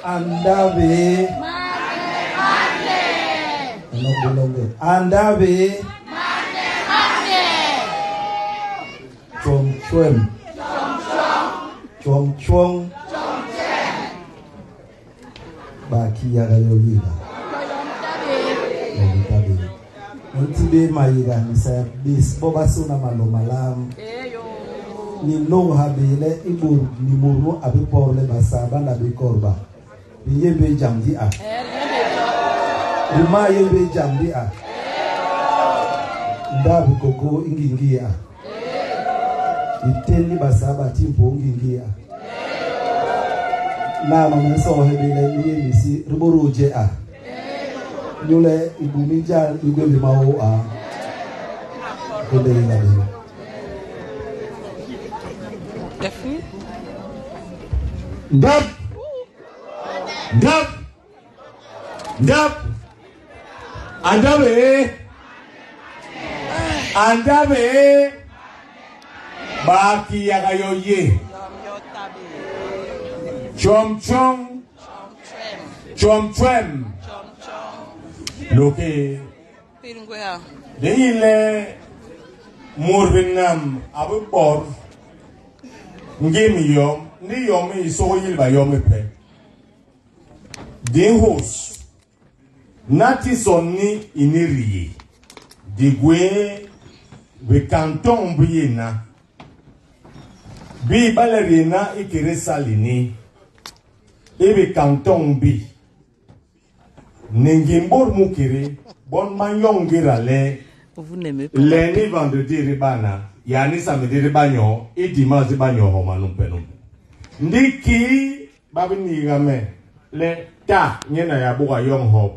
S12: Andabe. Longe. Andabe. be mayikanisa bobasuna maloma lam nilohabile nimuru abipole basaba nabikorba biyembe jamdi a. Rima yembe jamdi a. Ndabikoko ingingi a. Eh. Iteni basaba timpo ngingi a. Eh. Nama nasohebile niyemisi riboruje a. nyule ibumija igwe limao a kende ina ni
S1: Definitely.
S7: Ndap. Ndap. Ndap. Andabe. Andabe. Baki ya kayoye. Chom chom. loke
S1: de
S7: yille murvinam abu bor. Ngemi yom ni yom e i so yil ba yom e pe. Din hos nati sonni iniriye digwe we kanton buye na. Bi balerina ikere e salini ibi kanton bi Nengimbor mukere. Bon manyongira le.
S1: Vous n'aimez pas.
S7: Lundi, vendredi, ribana. Yani samedi ribanyo. Et dimanche ribanyo homa numpe numpe. Ndiki babi nigame. Le ta nyena ya buka yong hop.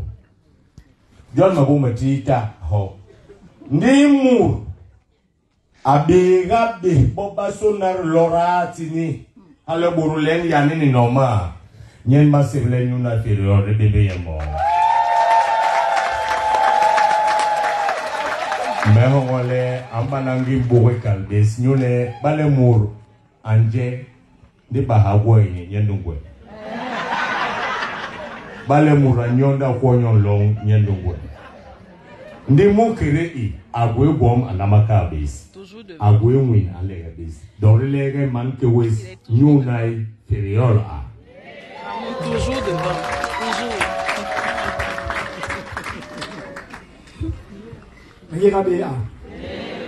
S7: John mabu mati ta hop. Ndi mur. Abega be boba sonar lorati ni. Ale buru len yani ni noma. Nyen masif len yuna inferior de mɛ hɔngɔlɛ an banangi bogoy kaldes ɲune bale mur an jɛ de bahagoyne ɲendungoy bale mura ɲonda koɲon lon ɲendungoy ndi mu kere i agoye gom anamaka bes agoye ŋuin an lɛgɛ bes dɔri lɛgɛ man ke wes ɲunai fereyɔl a
S13: mayeka be a.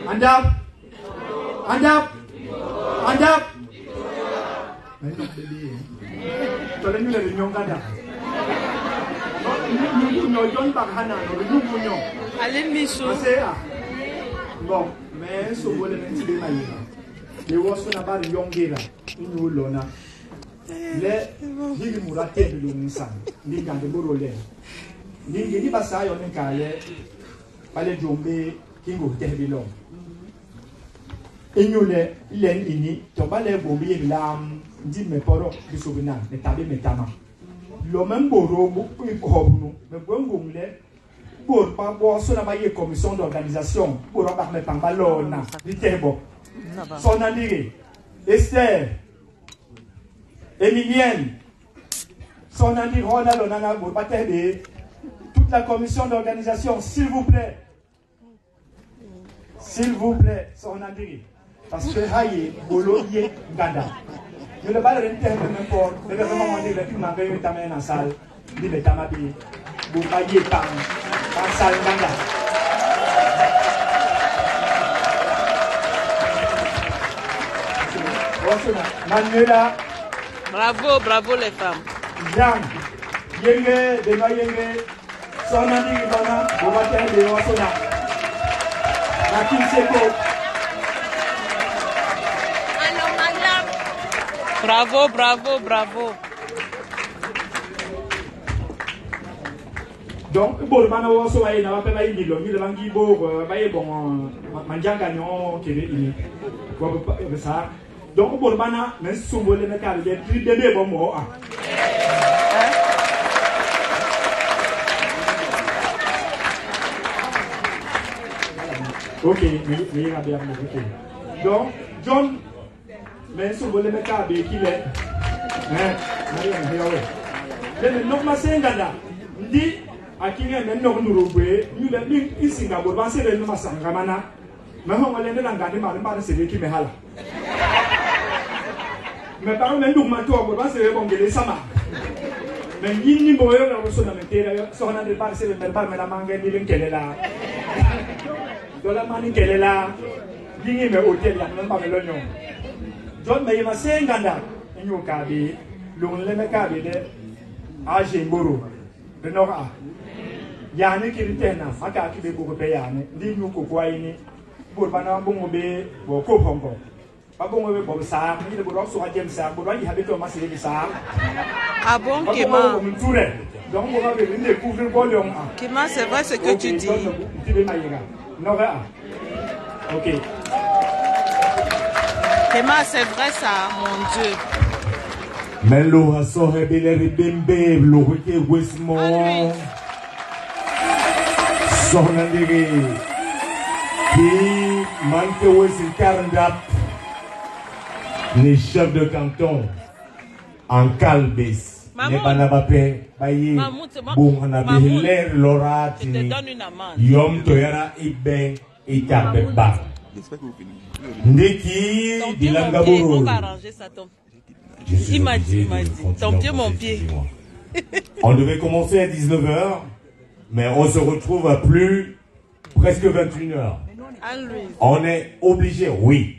S13: Hand up hand up hand up tole nyule le nyongada no jon bak hana no le nyumu nyo.
S1: Ale miso
S13: ase a. Bon mais so bole men ti be mayeka le woso na bari yongera inyu lona le hili mura tebi lo nsan ni gande boro le. Ni ni basa yo ni kale Bale jombe kingo tebi lo. Inyu le len ini to bale ndi. Lo me pour pas boire sur la maille commission d'organisation pour pas me pamba lona di tebo son andiri Esther Emilienne son andiri Rona lona na tebe toute la commission d'organisation s'il vous plaît s'il vous plaît son andiri parce que haye bolo ye gada. Je ne pas le terme même pour le vraiment on dit le plus manqué une tamé na salle. Di betama bi bu ba ye pam Pasal Ganda. Manuela,
S1: Bravo, bravo les femmes.
S13: Jean, Yenge, Dema Yenge, Sonandi Gibana, Bobate de Wasona,
S1: Bravo, bravo, bravo.
S13: donc bol bana wo so waye na wa pe bayi milo milo bangi baye manjanga nyo kene ini donc bol bana men sumbo le me kar de tri de be bo mo ok me me ga bien me ok donc john men sumbo le me kar be kile eh maria me yawe le no ma senga da ndi akiri eme nnọọ nuru gbe nyule mi isi nga gbogbo asị ebe nnọọ sanga mana ma ha nwere ndị na nga ndị mmadụ mmadụ siri ike ime hala mepara me nduk ma to gbogbo asị ebe ngele sama me nyi nyi mo yo na so na metere so na de bar sebe bar me na manga ni len kelela dola mani kelela. Dingi me hotel ya me ba me lonyo John me senganda enyo de. De ndi nyu bor bana bongo. Be bo ko pongo ba bongwe be sa. Ni so jem sa habito ma sa.
S1: Ah bon,
S13: donc
S1: Kema, c'est vrai ce que tu dis.
S13: Tu be ma yega no ga OK
S1: Kema, c'est vrai ça, mon Dieu.
S7: Melo asohe bileri bimbe lohike wismo. Sohnandiri. Qui manque wisi karndap? Ni chef de canton. En calbis. Lorati. Itabe dilanga
S1: on
S7: buru.
S1: Il m'a dit, il m'a dit. pied, mon pied.
S7: devait commencer à 19h, mais on se retrouve à plus presque 21h.
S1: Anne-Louise.
S7: On est obligé, oui.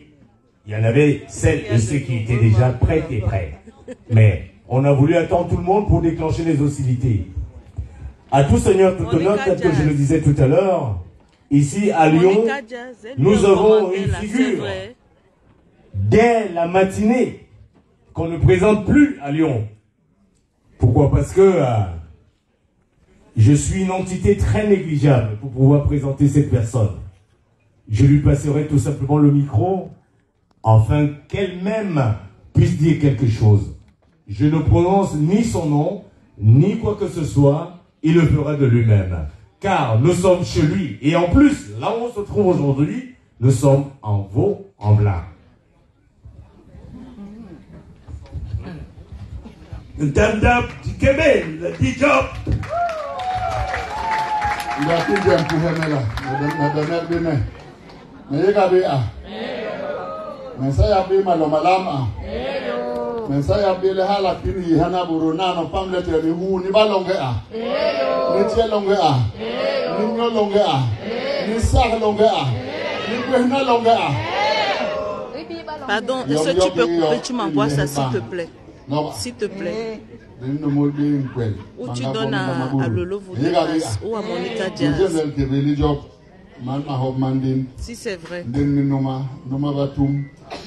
S7: Il y en avait celles et ceux qui étaient déjà prêtes et prêts. Mais on a voulu attendre tout le monde pour déclencher les hostilités. À tout seigneur, tout honneur, tel que je le disais tout à l'heure, ici à Lyon, nous avons une figure dès la matinée qu'on ne présente plus à Lyon. Pourquoi? Parce que euh, je suis une entité très négligeable pour pouvoir présenter cette personne. Je lui passerai tout simplement le micro afin qu'elle-même puisse dire quelque chose. Je ne prononce ni son nom, ni quoi que ce soit, il le fera de lui-même. Car nous sommes chez lui. Et en plus, là où on se trouve aujourd'hui, nous sommes en veau, en blanc.
S14: Ntandap Dikebe, le Dijop.
S11: Ndati jam kuhemela, medemer bime. Meyega be a. Mensaya be malomalam a. Mensaya be le hala kini hana buru nano pamle te ni hu ni balonge a. Ni tie longe a. Ni nyo longe a. Ni longe a. Ni kwehna longe a.
S1: Pardon, est-ce que tu peux couper, tu m'envoies ça s'il te plaît. S'il te plaît.
S11: Nkwel.
S1: Ou tu donnes à, à Lolo Vouderas ou à Monica
S11: a.
S1: Diaz. Si c'est vrai.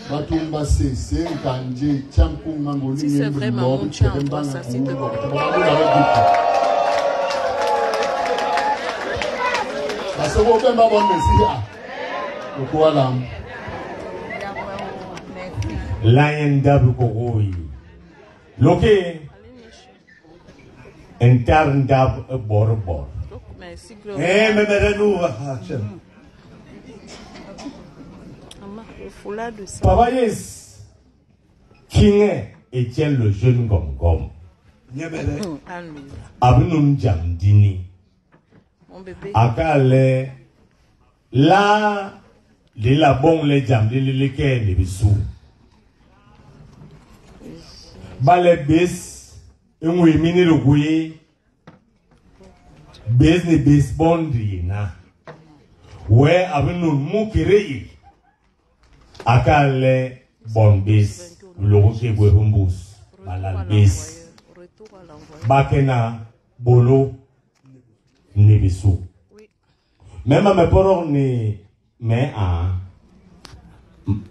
S11: Den ni noma noma batum batum base se kanje champu mango ni
S1: Si c'est vrai, maman, tu envoies ça, s'il te plaît.
S11: parce que wo bemba bon mesi a ko wala
S7: Lion Dabu Koroi. Loke. Intern Dab Bor Bor.
S1: Merci,
S7: Eh, mais nous,
S1: foulard de sang.
S7: Papa yes. Kinge était le jeune gomgom. Nyebele.
S1: Hmm. Hmm.
S7: Ah, abinum jamdini.
S1: Mon bébé.
S7: Akale la le la bon le jamdini le ke le bisu. Bale bis ngwi mini lugui. Bis ni bis bondri na. We abinum mukirei. Akale bon bis. Logo ke bwe humbus. Balal bis. Bakena bolo ni bisu. Même à mes parents ni mais à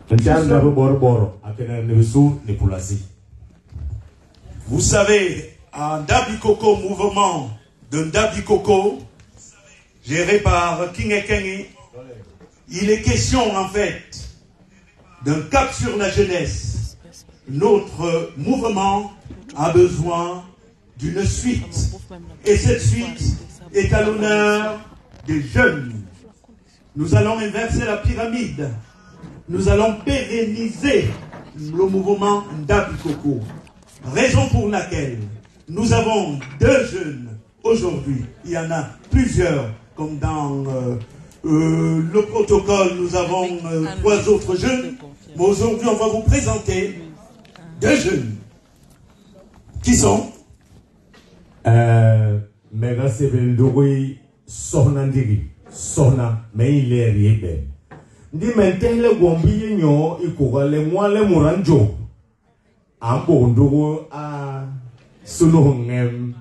S7: Ntanda bor bor akena ni bisu ni pulasi.
S14: Vous savez, un Dabikoko mouvement de Dabikoko, géré par King Ekengi, il est question en fait d'un cap sur la jeunesse. Notre mouvement a besoin d'une suite. Et cette suite est à l'honneur des jeunes. Nous allons inverser la pyramide. Nous allons pérenniser le mouvement Ndabikoko. Raison pour laquelle nous avons deux jeunes aujourd'hui. Il y en a plusieurs, comme dans euh, euh, le protocole, nous avons euh, trois autres jeunes. Mais aujourd'hui, on va vous présenter deux jeunes. Qui sont
S7: Euh, mega sohna ndigi sohna me ile riebe. Ndi mentele gombi yenyo ikoga le mwale muranjo ambo ndogo a sunu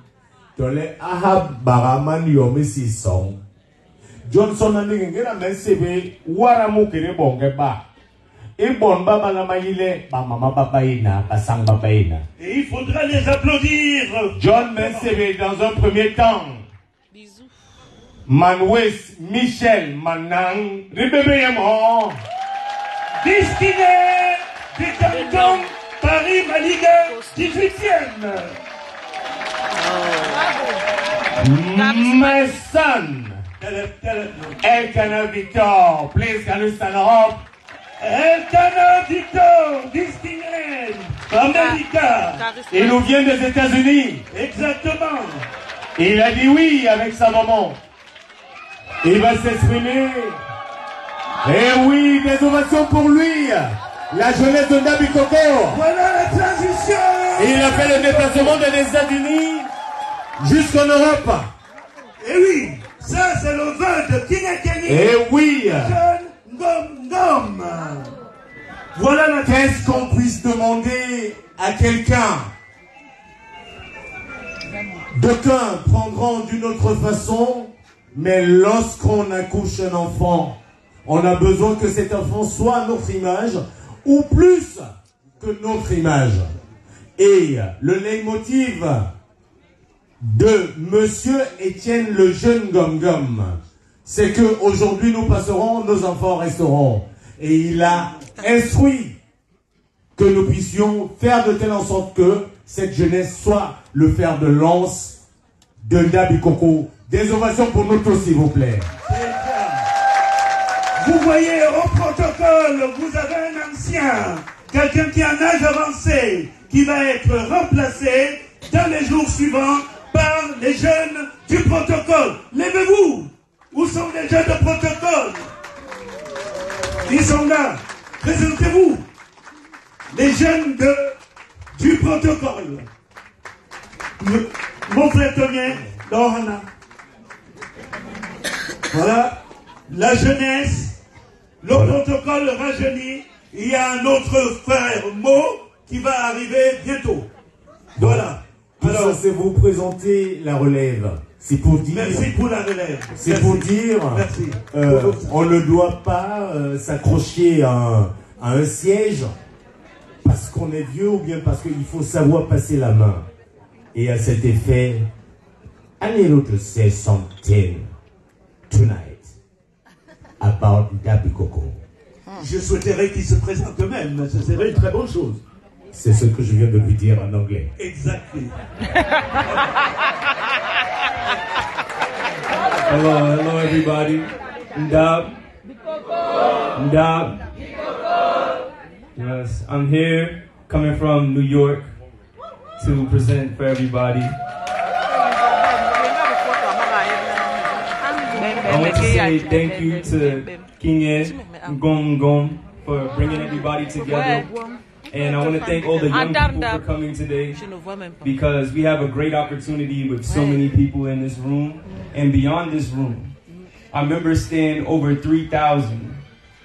S7: tole aha bagaman yomi si song johnson na ndigi ngira men sebe wara mu kere bonge ba ibon babalayile bamama babayina basang babayina
S14: Et il faudra les applaudir.
S7: John Mensebe dans un premier temps. Manwes Michel Manang Ribebeyemo
S14: Destiné du Canton Paris Maliga 18e.
S7: My son Elkanah Victor Please can you stand up?
S14: Victor Destiné America.
S7: Il nous vient des États-Unis
S14: Exactement.
S7: Il a dit oui avec sa maman. Il va s'exprimer. Et oui, des ovations pour lui. La jeunesse de Nabi Coco.
S14: Voilà la transition.
S7: Il a fait le déplacement des États-Unis jusqu'en Europe.
S14: Et oui, ça c'est le vin de Kinekeni.
S7: Et oui.
S14: Jeune Ngom Ngom. Voilà la
S7: Qu'est-ce qu'on puisse demander à quelqu'un D'aucuns prendront d'une autre façon, mais lorsqu'on accouche un enfant, on a besoin que cet enfant soit notre image, ou plus que notre image. Et le leitmotiv de Monsieur Étienne le jeune Gom Gom, c'est que aujourd'hui nous passerons, nos enfants resteront. Et il a instruit que nous puissions faire de telle en sorte que cette jeunesse soit le fer de lance de Ndabi Coco. Des ovations pour nous tous, s'il vous plaît.
S14: Vous voyez, au protocole, vous avez un ancien, quelqu'un qui a un âge avancé, qui va être remplacé dans les jours suivants par les jeunes du protocole. Levez-vous. Où sont les jeunes de protocole? Ils sont là. Présentez-vous. Les jeunes de, du protocole. Le- Mon frère Tonien, Lorana. Voilà. La jeunesse, le protocole rajeunit. Il y a un autre frère, Mo, qui va arriver bientôt. Voilà.
S7: Alors, c'est vous présenter la relève. C'est pour dire.
S14: Merci pour la relève.
S7: C'est pour dire.
S14: Merci.
S7: euh, on ne doit pas euh, s'accrocher à, un- à un siège parce qu'on est vieux ou bien parce qu'il faut savoir passer la main. Et à cet effet, need to say something tonight about Dabi Coco.
S14: Je souhaiterais qu'il se présente eux-mêmes. Ce serait une très bonne chose.
S7: C'est ce que je viens de lui dire en anglais.
S14: Exactly. [laughs]
S15: Hello, hello everybody. Ndab. Ndab. Yes, I'm here coming from New York to present for everybody. I want to say thank you to King Ed Gom Gom for bringing everybody together. And I want to thank all the young people for coming today because we have a great opportunity with so many people in this room and beyond this room. Our members stand over 3,000.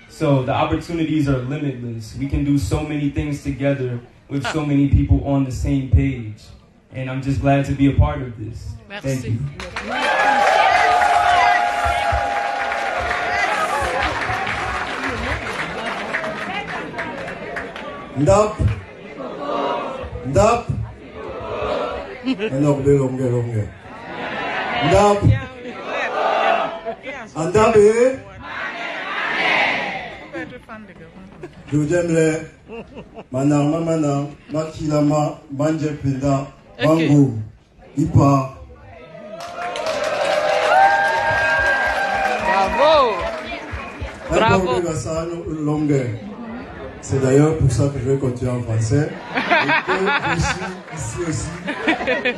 S15: So the opportunities are limitless. We can do so many things together with so many people on the same page. And I'm just glad to be a part of this. Thank you.
S16: Ndap. Ndap. Enok be longe longe. Ndap. Andabe. Jojemle. Manang manang. Makilama. Banje pinda. Bangu. Ipa.
S1: Bravo. Bravo.
S16: C'est d'ailleurs pour ça que je vais continuer en français. Et que je suis ici aussi.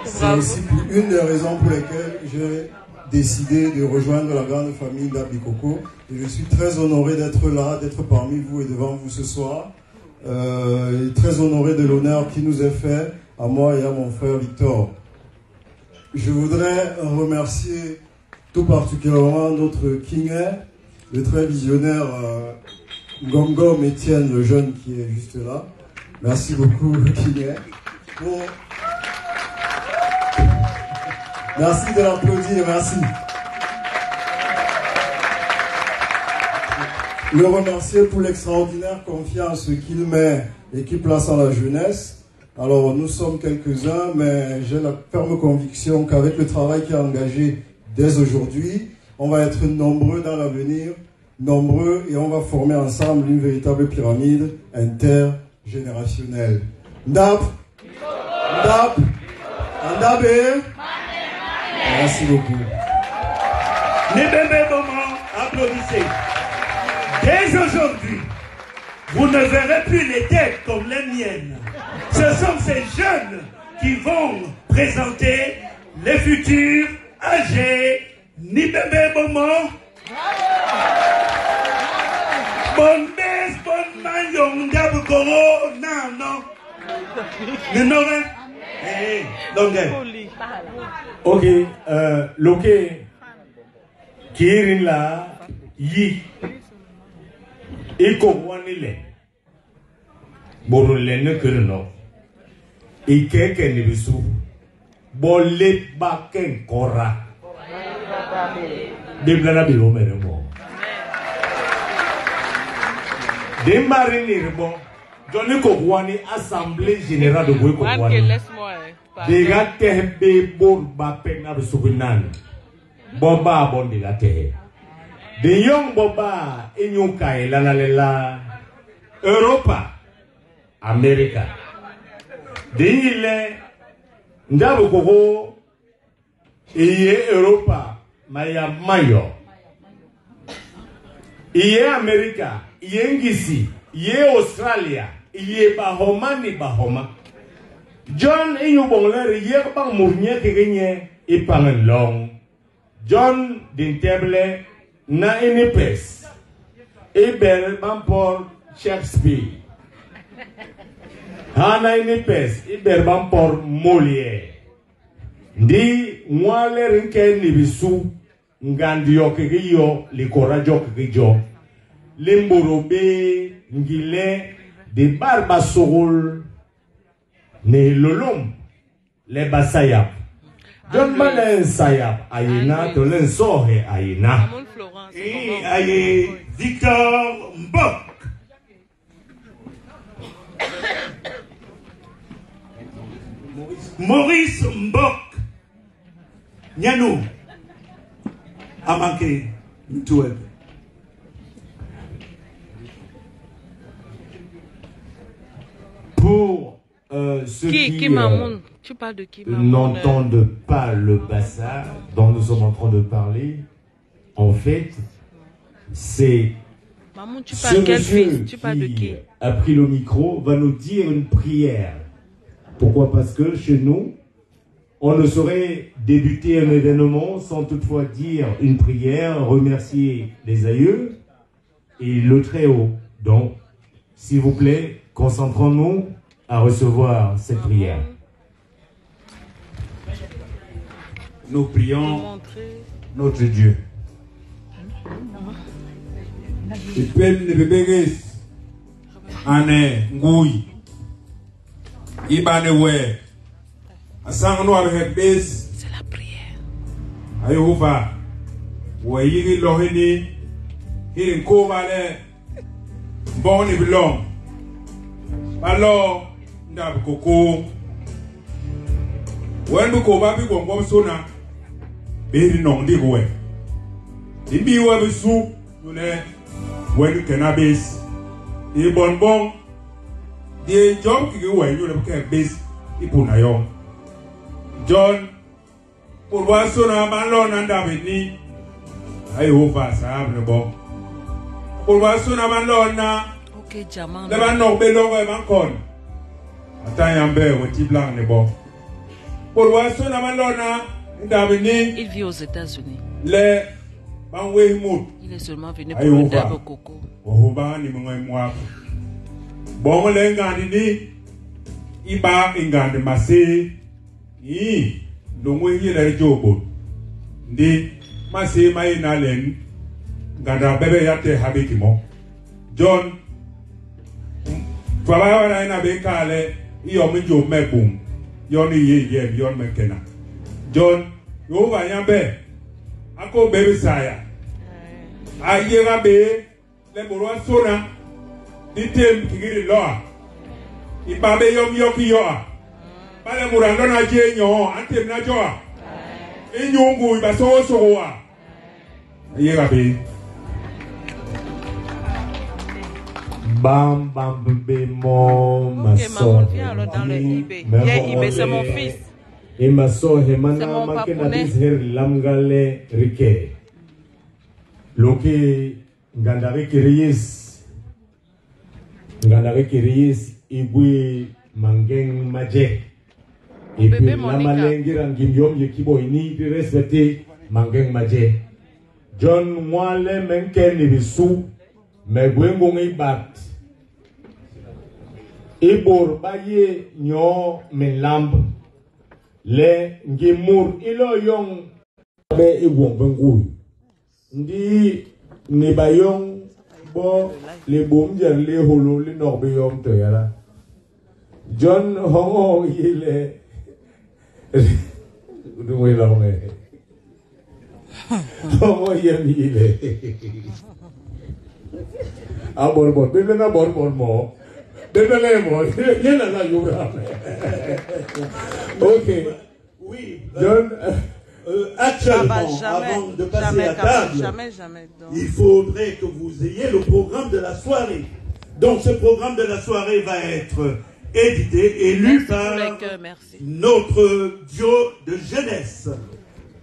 S16: C'est aussi une des raisons pour lesquelles j'ai décidé de rejoindre la grande famille d'Abikoko. Et je suis très honoré d'être là, d'être parmi vous et devant vous ce soir. Euh, et très honoré de l'honneur qui nous est fait à moi et à mon frère Victor. Je voudrais remercier tout particulièrement notre King le très visionnaire euh, Étienne, le jeune qui est juste là. Merci beaucoup, King. Merci de l'applaudir, merci. le remercier pour l'extraordinaire confiance qu'il met et qu'il place en la jeunesse. Alors, nous sommes quelques-uns, mais j'ai la ferme conviction qu'avec le travail qui est engagé dès aujourd'hui, on va être nombreux dans l'avenir, nombreux, et on va former ensemble une véritable pyramide intergénérationnelle. Ndap, Ndap, Ndabé. Merci beaucoup.
S14: Moment, applaudissez. Dès aujourd'hui, vous ne verrez plus les têtes comme les miennes. Ce sont ces jeunes qui vont présenter les futurs âgés. Nibébé moment. Bonne baisse, bonne maillon, non, non. Eh,
S7: Ok, euh, loke kirin la yi iko wani le boro le ne kere no ike ke ni bisu bole ba ken kora de blana bi o mere mo de mari ni rebo joni ko wani assemblée générale de boy ko
S1: One
S7: wani ndika tehe bebo bape na besukunani boba bo ndika tehe dinyong boba inyuka ilalalela europa. Amerika. Dinyile ndabu koko iye europa maya mayo. Iye amerika iye ngisi iye australia iye bahoma ni bahoma. john e nyu bong le re ye bang mo nye ke ge nye e pang long. John din teble na ini pes. E bel bang por shakespeare. Hana ini pes e bel bang por molière. Ndi ngwale rinke ni bisu ngandi yo ke ge yo likora jo ke jo. Limboro be ngile de barba sogol le basayap John Malen sayap ayina to len sohe ayina
S14: Et aye Victor Mbok. Maurice Mbok. Nyanou. A manqué. Mtoueb.
S7: pour euh, ceux
S1: Qui,
S7: qui,
S1: qui
S7: euh,
S1: Mamoun Tu parles de qui Mamoun
S7: n'entendent pas le bassa dont nous sommes en train de parler, en fait, c'est
S1: Mamoun, tu
S7: ce
S1: parles quel
S7: monsieur
S1: fils? Tu parles de qui?
S7: a pris le micro va nous dire une prière. Pourquoi? Parce que chez nous, on ne saurait débuter un événement sans toutefois dire une prière, remercier les aïeux et le Très-Haut. Donc, s'il vous plaît, concentrons-nous à recevoir cette prière.
S8: Nous prions notre Dieu. Ane ngui ibane we asang no abe bes c'est la prière. Ayuva we yigi lohini hirin ko vale boni bilong balo ndab koko wendu ko babi gongom sona beri nong di we imbi we bisu yune wenu kena base di bon bon di job ki we yune ke base ipuna yo. John pour wa sona man lo na ndabe ni. Ay ho fa sa ne bo. Pour wa sona man lo na.
S1: Ok, diamant.
S8: le ban no be lo
S1: Il vit aux États-Unis. Il est seulement venu pour le dab coco.
S8: iba ingandi masi i longo yile jobo ndi masi mai nalen nganda bebe yate habikimo john twaba wana ina bekale kale iyo mi jo mebum yon ye ye yon mekena john yo ba yambe ako bebe saya. Ayera be. Le borwa sona di tem kigiri loa ibabe yom yoki yoa bale murando na je nyo antem na joa inyungu ibaso so wa
S7: Bam bam bemo ma
S1: Ok, maman,
S7: soeur.
S1: dans le c'est
S7: on
S1: mon fils.
S7: Et ma soeur
S1: mon papounet.
S7: disher lamgale rike. Loke ngandare. Ngandare mangeng maje. Et puis
S1: Bébé
S7: la
S1: Monica.
S7: malengira ngimyom yekibo ini di respecte mangeng maje. John mwale menke ni bisu megwengo ngibat. Ibor baye nyo melamb le ngimur ilo yong. Be iwong bengu ndi ni bayong bo le bom jar le holo le no be yom to yara John hongo yile du we la me. [laughs] Hongo yem yile [laughs] a bor bor be na bor bor mo [laughs] [laughs] ok
S14: Oui.
S7: John
S14: Euh, actuellement,
S1: jamais,
S14: avant de passer
S1: jamais,
S14: à table,
S1: jamais, jamais. Donc.
S14: il faudrait que vous ayez le programme de la soirée. Donc ce programme de la soirée va être édité et lu par
S1: euh,
S14: notre duo de jeunesse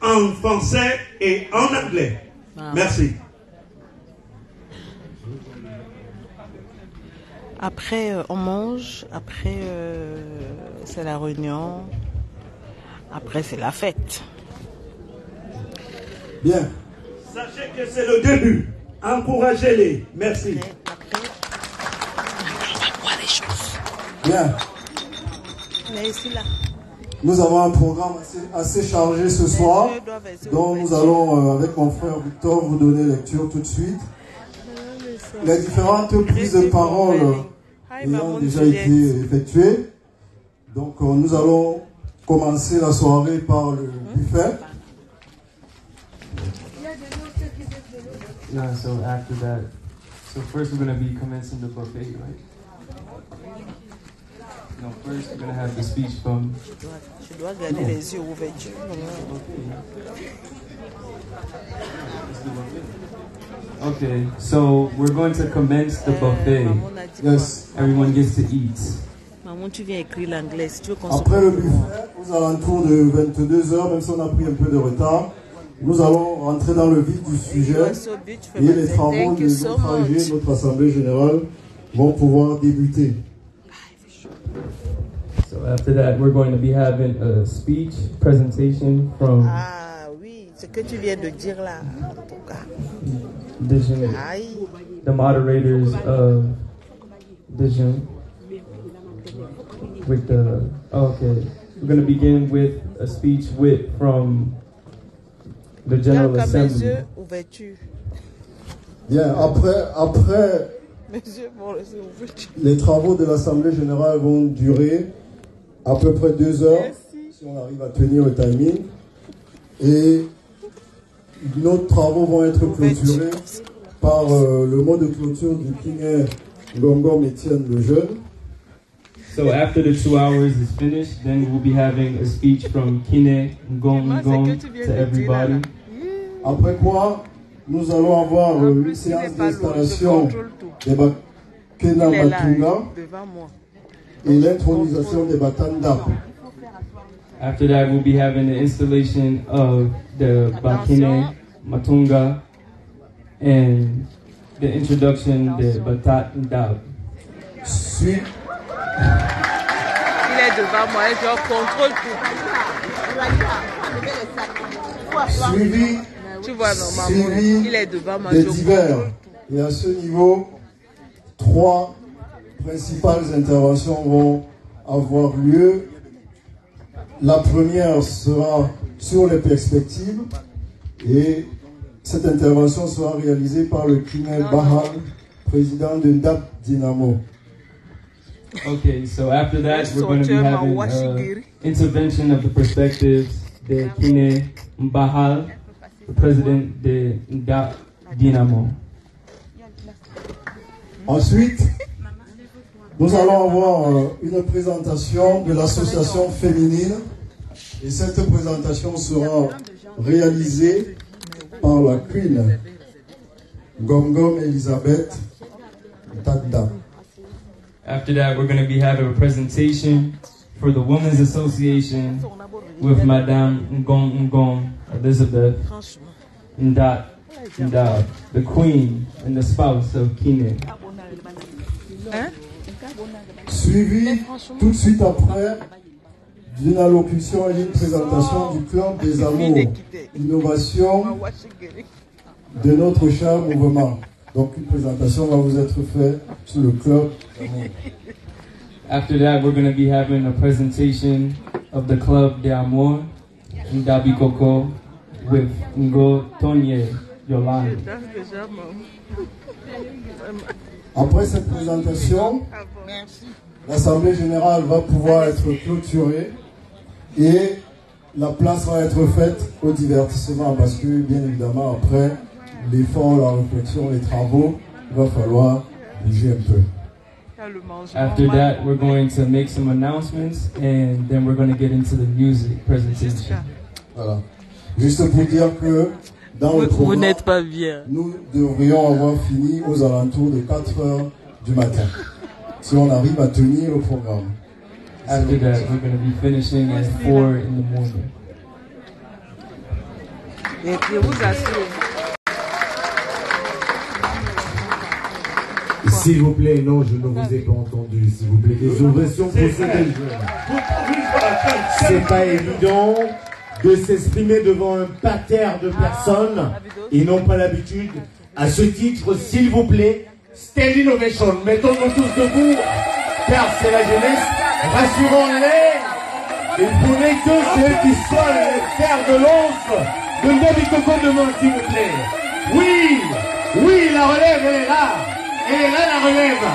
S14: en français et en anglais.
S1: Ah.
S14: Merci.
S1: Après, euh, on mange. Après, euh, c'est la réunion. Après, c'est la fête.
S16: Bien.
S14: Sachez que c'est le début. Encouragez-les. Merci.
S16: Bien.
S1: Mais ici, là.
S16: Nous avons un programme assez, assez chargé ce soir, dont nous allons, euh, avec mon frère Victor, vous donner lecture tout de suite. Les différentes prises de parole ayant déjà été effectuées. Donc, euh, nous allons commencer la soirée par le buffet.
S15: No, so after that, so first we're gonna be commencing the buffet, right? No, first we're gonna have the speech from.
S1: Je dois garder les yeux ouverts.
S15: Okay, so we're going to commence the buffet.
S16: Yes.
S15: Everyone gets to eat.
S1: Maman, tu viens écrire l'anglais. Si tu veux qu'on se
S16: Après le buffet, aux alentours de 22h, même si on a pris un peu de retard, nous allons rentrer dans le vif du sujet et les travaux de notre notre Assemblée Générale, vont pouvoir débuter.
S15: So after that, we're going to be having a speech presentation from
S1: Ah oui, ce que tu viens de dire là, en tout cas.
S15: Vision, the moderators of Vision. With the oh, okay, we're going to begin with a speech with from the General
S1: mes
S15: Assembly.
S16: Bien, après, après [laughs]
S1: Mes yeux vont les yeux ouverts.
S16: les travaux de l'Assemblée Générale vont durer à peu près deux heures, si on arrive à tenir le timing. Et nos travaux vont être clôturés par euh, le mot de clôture du King Gongom Etienne le Jeune.
S15: So after the two hours is finished, then we'll be having a speech from Kine Ngong to everybody.
S16: Après quoi, nous allons avoir euh, une séance d'installation des Bakena Matunga et l'intronisation des Batanda.
S15: After that, we'll be having the installation of the Bakine Matunga and the introduction the Batat Ndab.
S16: Suite.
S1: Il est devant moi, je contrôle tout.
S16: Suivi,
S1: Tu vois, normalement,
S16: suivi
S1: il est devant moi,
S16: des
S1: je
S16: divers. Et à ce niveau, trois principales interventions vont avoir lieu. La première sera sur les perspectives et cette intervention sera réalisée par le Kinel Bahal, président de DAP Dynamo.
S15: Okay, so after that, we're going to be having uh, intervention of the perspectives, the Kine Mbahal, the president, the Ndab Dinamo.
S16: Ensuite, nous allons avoir euh, une présentation de l'association féminine et cette présentation sera réalisée par la Queen Gom Elisabeth Tadda.
S15: After that, we're going to be having a presentation for the Women's Association with Madame Ngong Ngong Elizabeth Ndat, Ndat, the Queen and the spouse of Kine.
S16: Suivi tout de suite après d'une allocution et d'une présentation du Club des Amours, innovation de notre cher mouvement. Donc une présentation va vous être faite sur le Club.
S15: After that, we're going to be having a presentation of the Club de Amor in Dabi Coco with Ngo Tonye Yolande.
S16: Après cette présentation, l'Assemblée générale va pouvoir être clôturée et la place va être faite au divertissement parce que, bien évidemment, après l'effort, la réflexion, les travaux, il va falloir bouger un peu.
S15: After that, we're going to make some announcements and then we're going to get into the music presentation.
S16: Voilà. Juste pour dire que dans le
S1: Vous- vous
S16: programme,
S1: n'êtes pas bien.
S16: nous devrions avoir fini aux alentours de 4 heures du matin. Si on arrive à tenir le programme.
S15: After that, we're going to be finishing at 4 in the morning.
S1: Et puis vous asseyez.
S7: S'il vous plaît, non, je ne vous ai pas entendu. S'il vous plaît, des ovations pour ces jeunes. C'est pas évident de s'exprimer devant un parterre de personnes. Ils n'ont pas l'habitude. À ce titre, s'il vous plaît, stand ovation. Mettons-nous tous debout, car c'est la jeunesse. Rassurons-les. Et pour les deux, c'est eux qui sont les pères de l'once de Ndabi Coco demain, s'il vous plaît. Oui, oui, la relève, elle est là. Elle est là, la relève.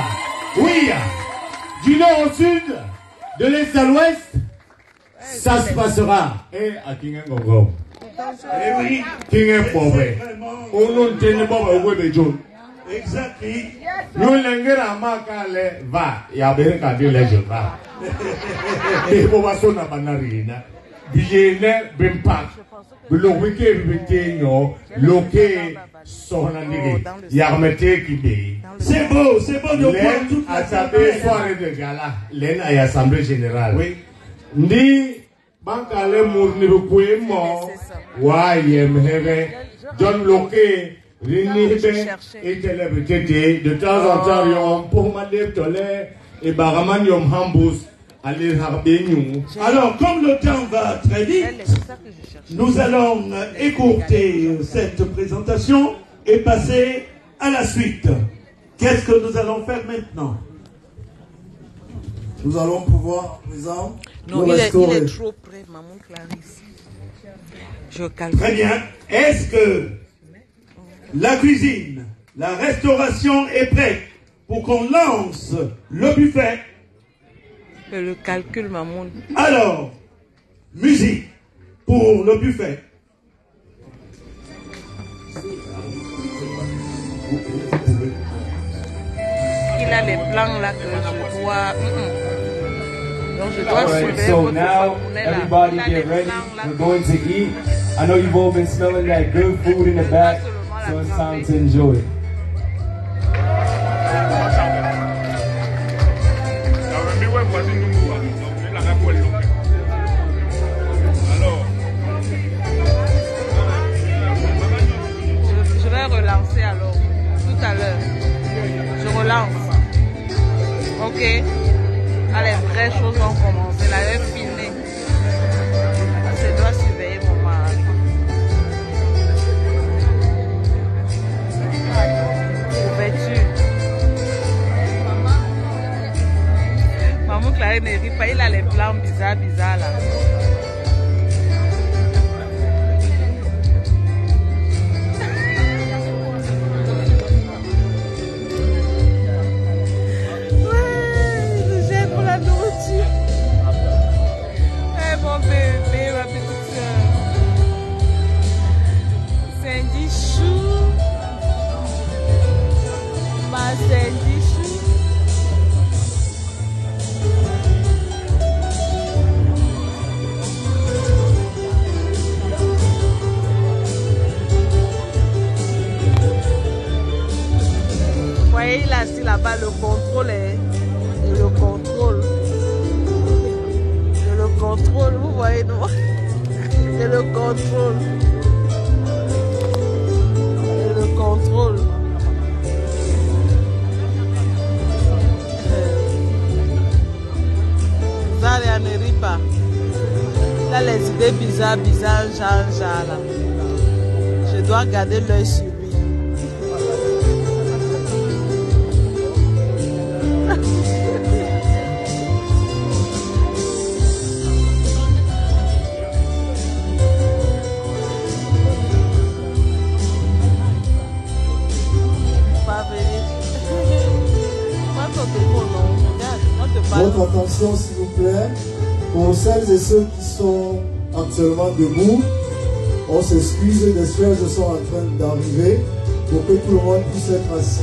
S7: Oui, du nord au sud, de l'est à l'ouest, ça se passera. Et à Kingangongo. Eh oui, Kingangobe. On nous tient pas au bout de John.
S14: Exactly.
S7: Nous l'engrais makale va, va. Et banarina. Biyene loke.
S14: C'est beau, c'est beau de voir toute
S7: à
S14: l'assemblée.
S7: soirée de gala, l'en à l'assemblée générale. Oui. Ndi bankale mourni bukwe mo, wa yem hebe, John Loke, rini hebe, et télébrété, de temps en temps, yom pour ma tolé, et baraman yom hambus.
S14: Alors, comme le temps va très vite, nous allons écourter cette présentation et passer à la suite. Qu'est-ce que nous allons faire maintenant?
S16: Nous allons pouvoir à présent
S1: Non,
S16: nous
S1: il est, il est trop près, maman Clarisse. Je calme.
S14: Très bien. Est-ce que la cuisine, la restauration est prête pour qu'on lance le buffet?
S1: Je le calcul, maman.
S14: Alors, musique pour le buffet.
S1: Il a les plans là que je dois. Donc je dois
S15: All right, so now everybody
S1: Il a les
S15: get ready. We're going to eat. I know you've all been smelling that good food in the back, so it's time to enjoy
S1: Ok les vraies choses ont commencé. Là, je vais filmer. Je dois surveiller mon mari. Ouverture. Maman Clarisse ne rit pas, il a les plans bizarres, bizarres là. le contrôle hein. et le contrôle. et le contrôle, vous voyez, non? [laughs] C'est le contrôle. et le contrôle. Zaria ne rit pas. Là, les idées bizarres, bizarres, genre. Je dois garder l'œil sur
S16: Votre attention, s'il vous plaît. Pour celles et ceux qui sont actuellement debout, on s'excuse, les sièges sont en train d'arriver pour que tout le monde puisse être assis.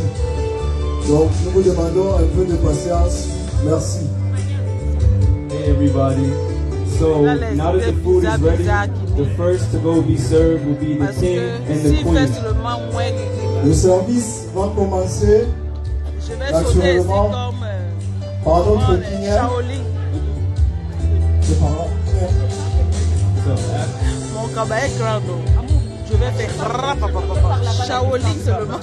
S16: Donc, nous vous demandons un peu de patience. Merci.
S15: Hey everybody. So now that the food is ready, the first to go be served will be the king and the queen.
S16: Le service va commencer naturellement
S1: comme euh,
S16: par notre
S1: comment, les
S16: Kenya.
S1: Shaolin.
S16: C'est par là.
S1: Mon cabas est grand, donc. Je vais faire rapapapapa. Shaolin seulement.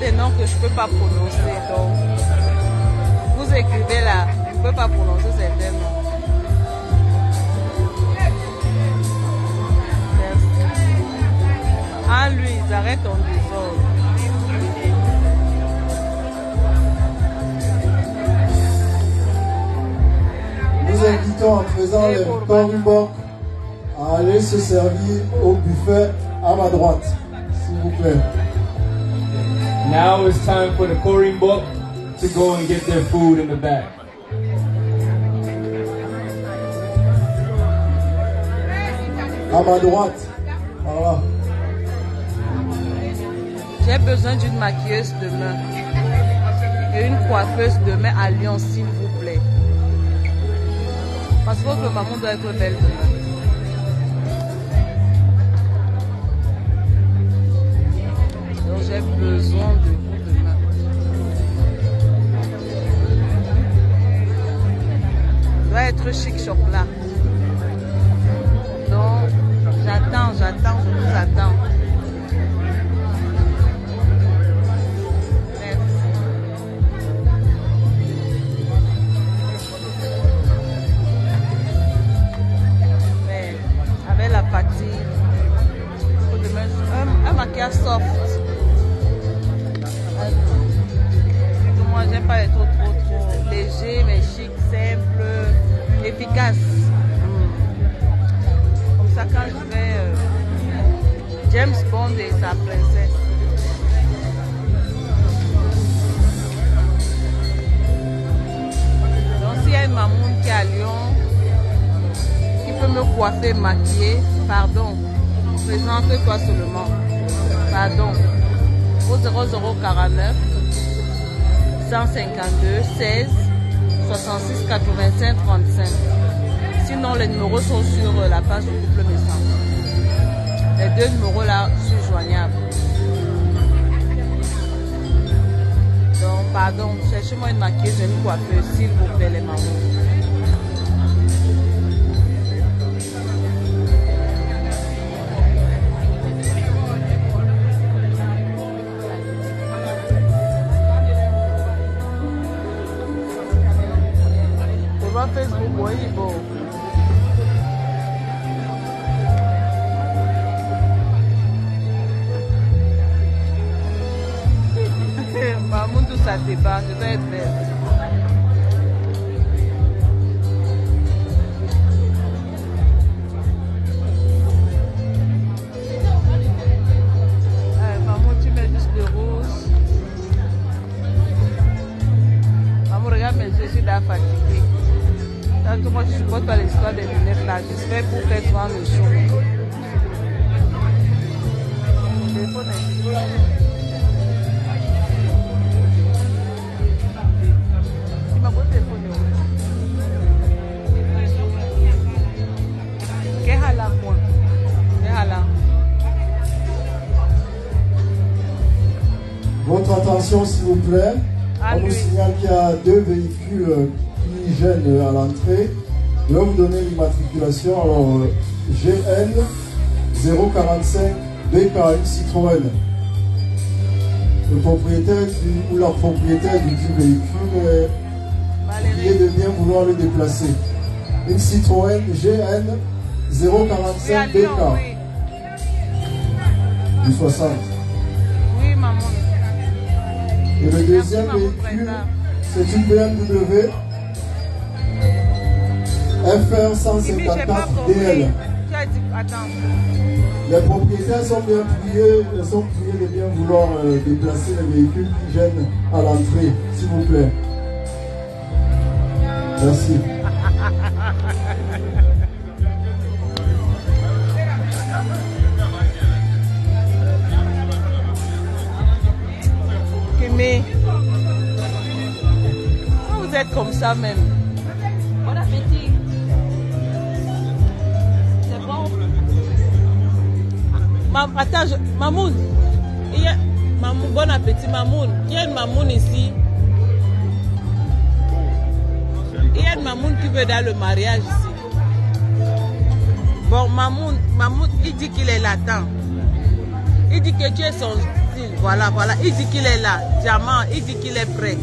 S1: Des noms que je ne peux pas prononcer, donc vous écrivez là, je ne peux pas prononcer certains noms. Ah lui, arrête ton désordre.
S16: Nous invitons à présent les Corubok à aller se servir au buffet à ma droite, s'il vous plaît.
S15: Now it's time for the Korimbok to go and get their food in the back.
S16: À ma droite, par là.
S1: J'ai besoin d'une maquilleuse demain et une coiffeuse demain à Lyon, s'il vous plaît. Parce que votre maman doit être belle demain. J'ai besoin de vous demain. doit être chic chocolat. Donc j'attends, j'attends,
S16: 045 BK Citroën. Le propriétaire du- ou la propriétaire du dit véhicule est prié de bien vouloir le déplacer. Une Citroën GN 045 BK du 60.
S1: Oui, maman.
S16: Et le deuxième véhicule, c'est une BMW FR 154 DL. Les propriétaires sont bien priés, sont priés de bien vouloir euh, déplacer les véhicules qui gênent à l'entrée, s'il vous plaît. Merci.
S1: Vous êtes comme ça même? Mamoun. Il y a, Mamoun, bon appétit, Mamoun. Il y a une Mamoun ici. Il y a une Mamoun qui veut dans le mariage ici. Bon, Mamoun, Mamoun, il dit qu'il est là. Attends. Il dit que tu es son style. Voilà, voilà. Il dit qu'il est là. Diamant, il dit qu'il est prêt.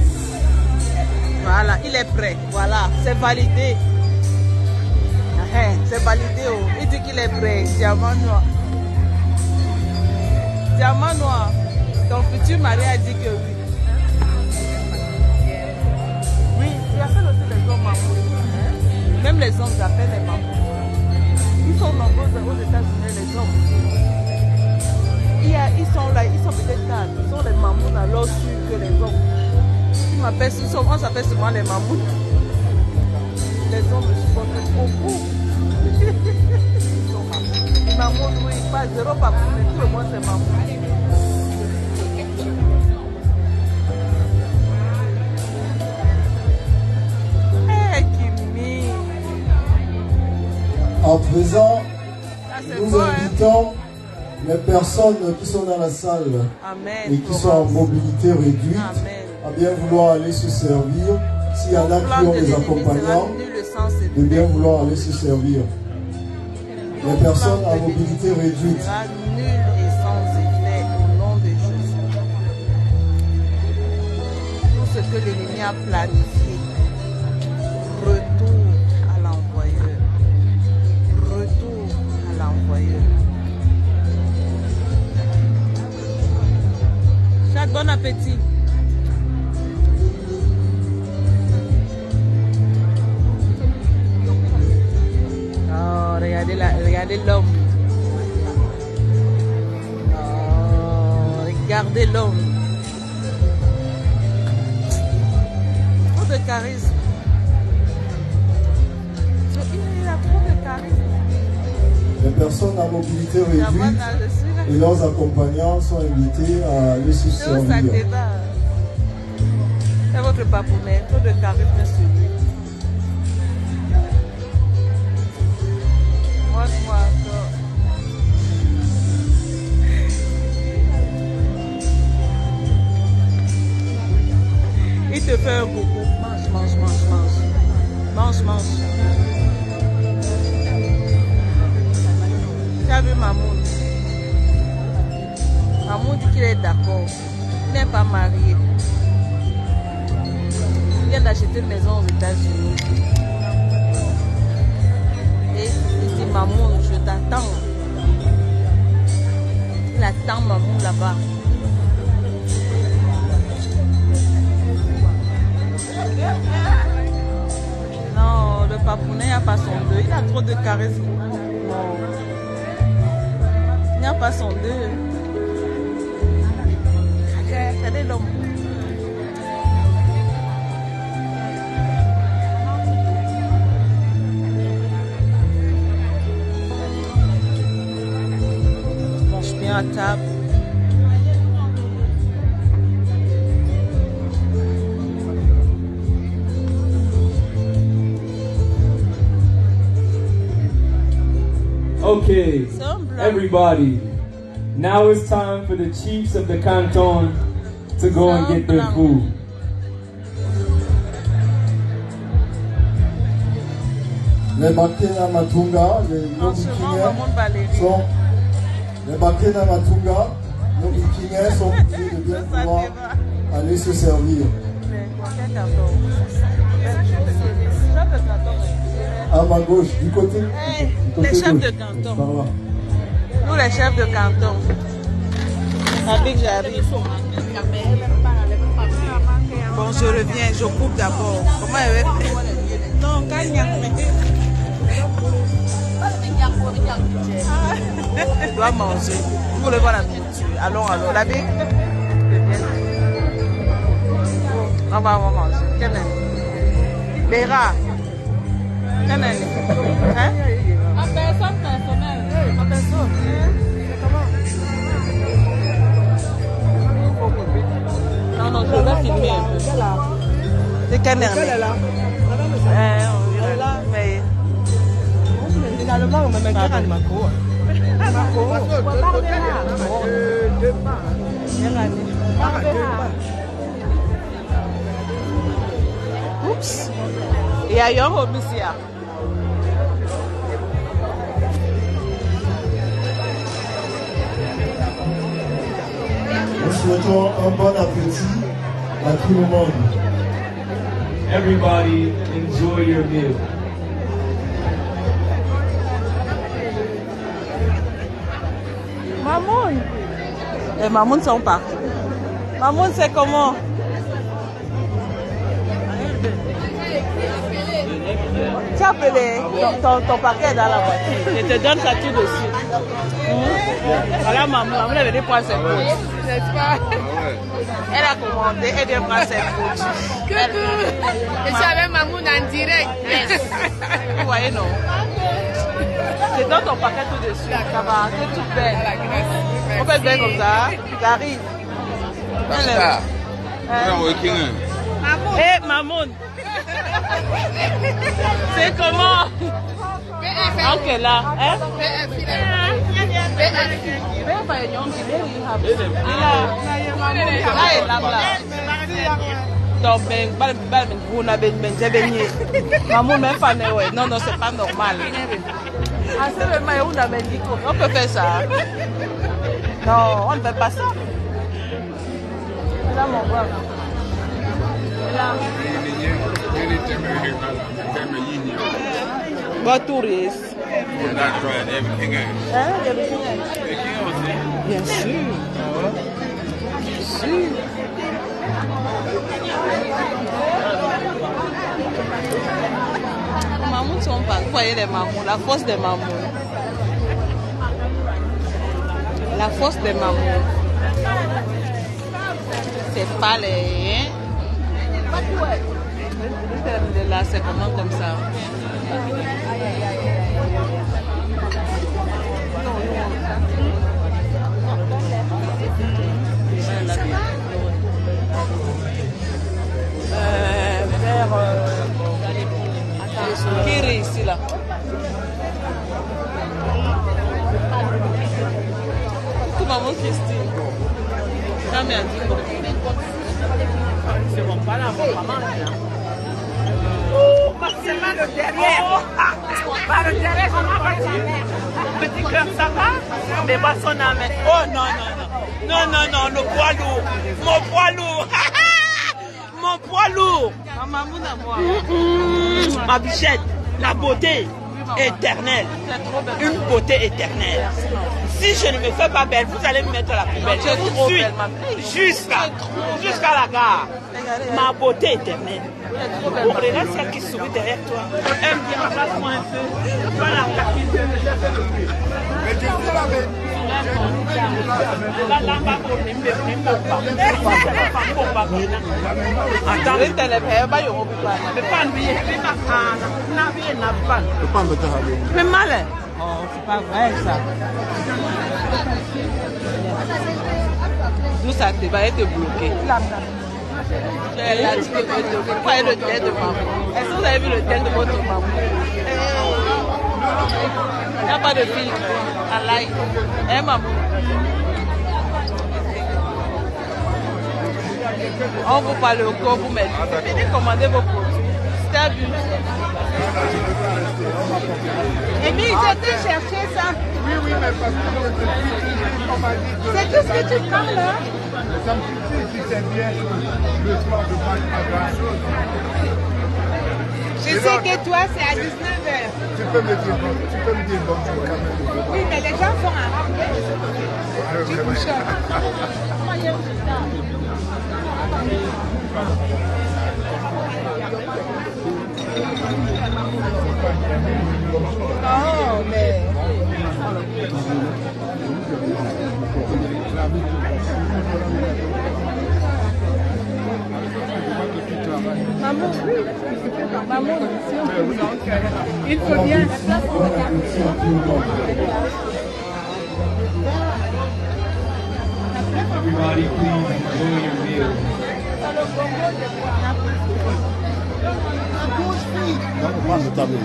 S1: Voilà, il est prêt. Voilà, c'est validé. Ah, hein, C'est validé. Oh. Il dit qu'il est prêt. Diamant noir. Diamant noir. Ton futur mari a dit que oui. Oui, il appelle aussi les hommes mamours. Même les hommes appellent les mamours. Ils sont nombreux aux États-Unis, les hommes. Ils sont là, ils sont peut-être quatre. Ils sont les mamours alors sûrs que les hommes. Ils m'appellent, sont- on s'appelle souvent les mamours. Les hommes me supportent beaucoup. [laughs] Mamour, oui, pas zéro papoune, mais tout le monde c'est mamour. Hey, Kimi.
S16: À présent,
S1: Ah,
S16: nous
S1: hein?
S16: invitons les personnes qui sont dans la salle
S1: Amen.
S16: et qui sont en mobilité réduite à bien vouloir aller se servir. S'il y en a qui ont des accompagnants, de bien vouloir aller se servir. Les personnes en mobilité réduite.
S1: nul et sans effet au nom de Jésus. Tout ce que l'ennemi a planifié, retour à l'envoyeur. Retour à l'envoyeur. Chaque bon appétit. Regardez l'homme. Oh, regardez l'homme. Trop de charisme. Il a trop de charisme.
S16: Les personnes en mobilité réduite et leurs accompagnants sont invités à aller se servir.
S1: C'est votre papounet, trop de charisme sur lui. Te fait un coucou. Mange, mange, mange, mange. Mange, mange. Tu as vu Mamoun? Mamoun dit qu'il est d'accord. Il n'est pas marié. Il vient d'acheter une maison aux États-Unis. Et il dit Mamoun, je t'attends. Il attend Mamoun là-bas. Le papounet n'a pas son deux. Il a trop de charisme. Non. Il n'a pas son deux. Regardez l'homme. Mange bien à table.
S15: Okay, everybody. Now it's time for the chiefs of the canton to go and get their food.
S16: Les Makena Matunga, les sont. Les Makena Matunga, sont de bien pouvoir aller se servir. À ma gauche, du côté.
S1: Hey,
S16: du côté
S1: les chefs
S16: gauche.
S1: de canton. Nous, les chefs de canton. Avec j'arrive. Bon, je reviens, je coupe d'abord. Comment elle va faire Non, gagne. Elle doit manger. Vous voulez voir la nourriture Allons, allons. La bille On va, manger. Béra.
S5: C'est comment
S1: Non, non, je vais filmer un peu. C'est quelle année
S5: Elle est là.
S1: Eh, on dirait là. Mais.
S5: Finalement, on me met un macro. Macro.
S1: Oups. Il y a un homme ici. ah.
S16: Nous souhaitons un bon appétit à tout le monde.
S15: Everybody, enjoy your meal.
S1: Mamoun. Les mamounes sont partout. Mamoun, c'est comment Appelé ton, ton, ton paquet dans la voiture. Je te donne ça tout dessus. Mhm. Voilà maman, maman elle vient prendre ses coachs. N'est-ce pas? [laughs] Elle a commandé, elle vient prendre ses coachs.
S17: Coucou Je suis avec Mamoun en direct.
S1: Vous voyez, non? Je te donne ton paquet tout dessus. Ça va, c'est tout belle. On fait bien comme ça. J'arrive.
S18: Basta.
S1: Hein?
S18: On est working.
S1: Hé, Mamoun C'est comment? Ok, là. Hein? Ben, ben, ben, on peut faire ça. Non, on ne fait pas ça. Là, Bon touriste. Hein, il y a le tunnel. Bien sûr. Bien sûr. Les mammouths sont pas. Vous voyez les mammouths, la force des mammouths. La force des mammouths. C'est pas les. Là, c'est comment comme ça Euh, Kiri ici là. Tout maman Christine. Jamais. C'est bon, pas là, mon maman.
S9: Oh, Marcella, le derrière. Par le derrière, on va Petit cœur, ça va Mais pas son âme. Oh non, non, non. Non, non, non, le poids lourd. Mon poids lourd. Mon poids lourd. Ma bichette, la beauté éternelle. Une beauté éternelle. Si je ne me fais pas belle, vous allez me mettre à la poubelle. Je
S1: trop
S9: suis jusqu'à jusqu'à la gare. Ma beauté éternelle. Regarde celle qui sourit derrière toi. Aime bien, embrasse-moi un peu. Voilà, Attends, Oh, c'est pas vrai ça. D'où ça te va être bloqué. Elle a dit que vous voyez le tête de maman. Est-ce que vous avez vu le tête de votre maman Il n'y a pas de filtre. À l'ail. Eh maman. On vous parle au corps, vous mettez. Venez commander vos produits. C'était à but.
S17: Amy, j'étais chercher ça.
S11: Oui, oui, mais parce que
S17: C'est tout ce que tu prends là
S11: Ça me suffit si c'est bien le soir de pas grand chose.
S17: Je sais que toi, c'est à 19h.
S11: Tu peux me dire, bon- tu peux me dire bonjour quand même.
S17: Oui, mais les gens font un rappel. Tu couches. [laughs]
S1: Maman,
S9: Maman, maman, il faut bien.
S15: Everybody, please enjoy your meal.
S6: Vamos quando também.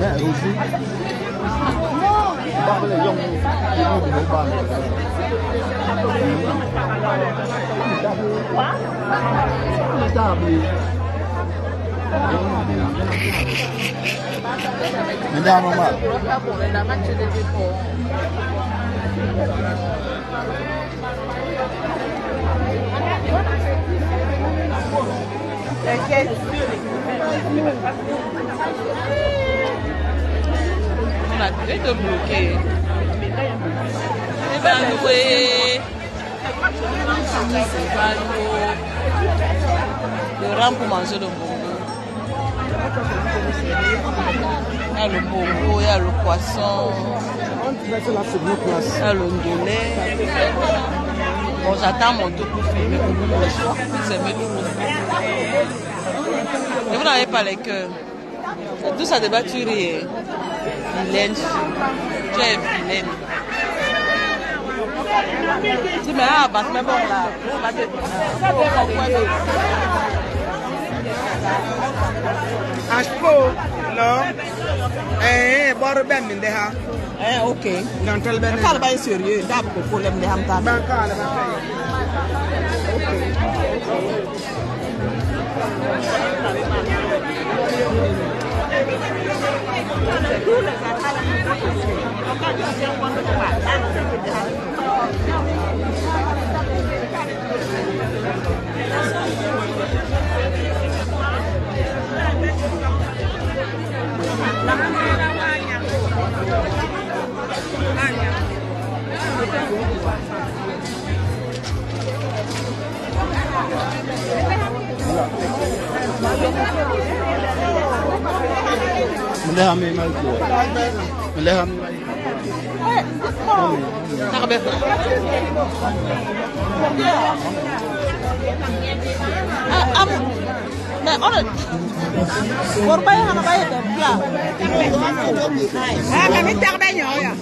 S6: É, o Ju. O Bárbara é um. O Ju é o Bárbara. O W. Ainda há uma.
S1: On a pu te bloquer. Eh ben, loué. C'est pas lourd. Le rang pour manger le bon. Il y a le il y a le poisson. Il y a le ndolé. Bon, j'attends mon tour pour filmer. C'est tours. Et vous n'avez pas les cœurs. Tout ça débat tu ris. Vilaine. Tu es vilaine. Tu bon là.
S5: Ashpo, no. Eh, bor ben min de ha.
S1: Eh, ok.
S5: Gantel ben.
S1: Kal bay sérieux, dab ko problème de ham ta.
S5: Ban kala ban kala.
S6: Mleha mi mal ko. Mleha mi mal.
S1: Tarbe. Ah, am. Mais on a. Pour bay hana bay de. Ah, kami nyoya.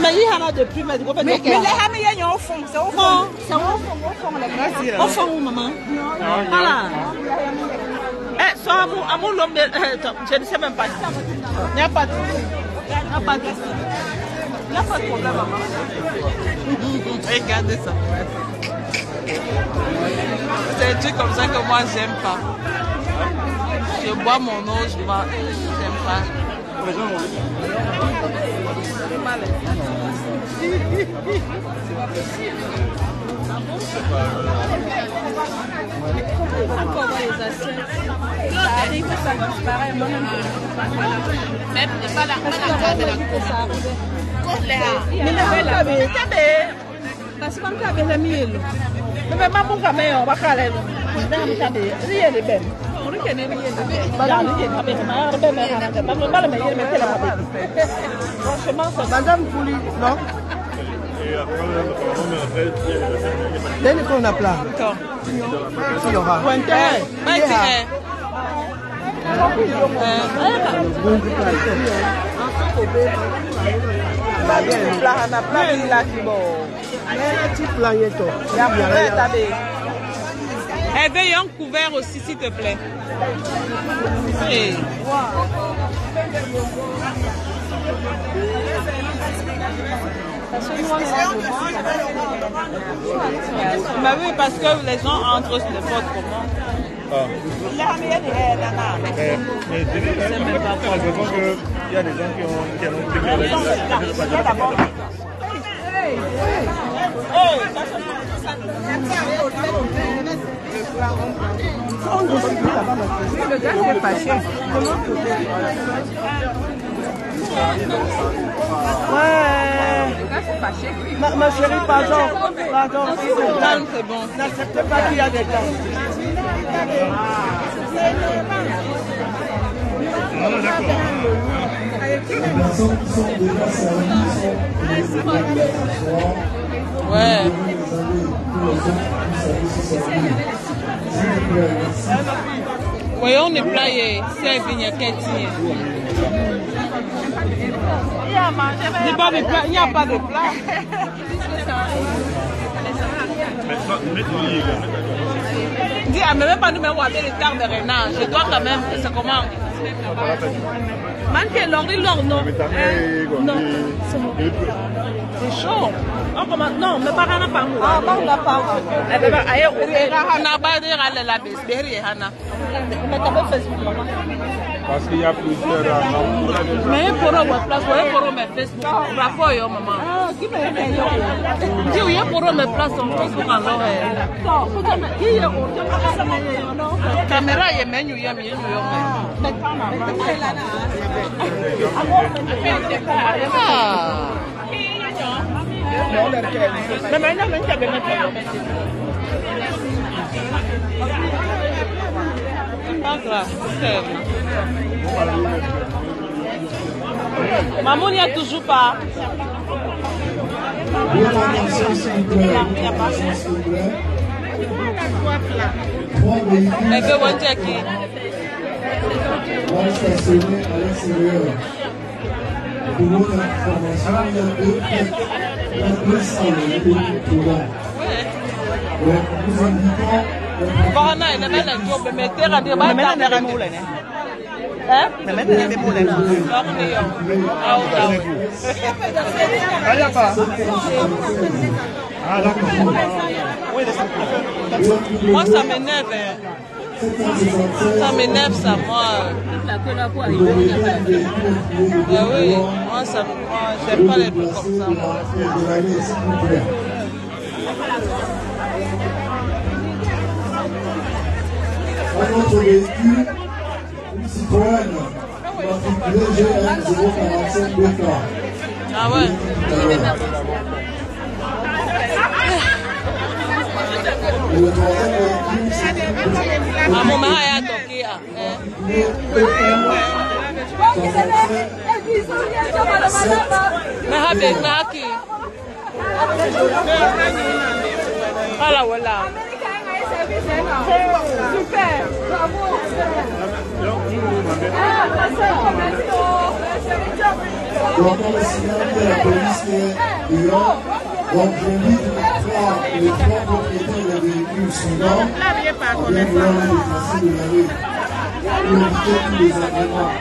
S1: Mais il y en a de plus, mais
S9: Mais les amis, il y a au fond, c'est au fond. C'est au fond, au fond, les gars.
S1: Au fond où, maman Voilà. Homme, euh, je ne sais même pas. Il n'y a pas de. Il n'y a pas de. Il n'y a pas de problème. Regardez ça. C'est un truc comme ça que moi, j'aime pas. Je bois mon eau, je bois. J'aime pas.
S9: Encore. Ça arrive, ça disparaît, moi-même.
S1: Même pas la
S9: ça
S1: le bel ami,
S9: Parce qu'on a les mille.
S1: Mais maman, quand même, on va caler. Rien de bien.
S5: Madame Pouli, non Deni ko na plan. Si yo ha.
S1: Pointeur. Pointeur.
S5: Plan na plan la ki bo. Mais ti plan yeto.
S1: Ya couvert, tabe. Eh, veuille un couvert aussi, s'il te plaît. Hey. Bah oui, parce que les gens entrent sur
S3: mais je y a des gens qui ont,
S5: Le. Ouais. Ma, chérie, pardon. Pardon.
S1: C'est bon.
S5: N'acceptez pas qu'il y a des temps.
S1: Ouais. Voyons plats et servir une quête. Il n'y a pas de plat. Dis, ah, mais même pas nous mettre le tard de renard. Je dois quand même. C'est comment? Manque l'ordi l'or, non. Non. C'est chaud. Oh, comment? Non, mais pas Hana pas. Ah, pas Hana pas. Eh on est là. Hana de la baisse. Berry, Hana. Mais t'as pas Facebook.
S3: Parce qu'il y a plusieurs
S1: Mais pour eux, place, ouais, pour mais Facebook, rapport, yo, maman. Ah, qui me yo? Dis, oui, pour mais place, on Facebook, alors, eh. Qui est au, me? Caméra, y est menu, y est menu, yo, mais. Maman n'y a toujours pas. Et que bon Jackie.
S16: Vont stationner à l'extérieur. Pour votre information, il y a deux il y a deux salles de programme. Donc, nous invitons
S1: Bana ina mena njo be metera de ba ta na mule ne. Eh? Me mete na be mule na. Lokni yo. Au ta. Ala pa. Ah d'accord. Moi ça m'énerve. Ça m'énerve ça moi. Eh oui, moi ça moi j'aime pas les trucs comme ça. Moi.
S16: à notre véhicule, une Citroën matriculée GM 045 BK.
S1: Ah ouais
S16: Et le troisième véhicule, c'est
S1: Ah mon mari a toqué. Mais habe naki. Ala wala.
S5: Super, bravo.
S16: Donc, on va signaler la police est les trois, propriétaires des véhicules suivants de la éviter tous les agréments.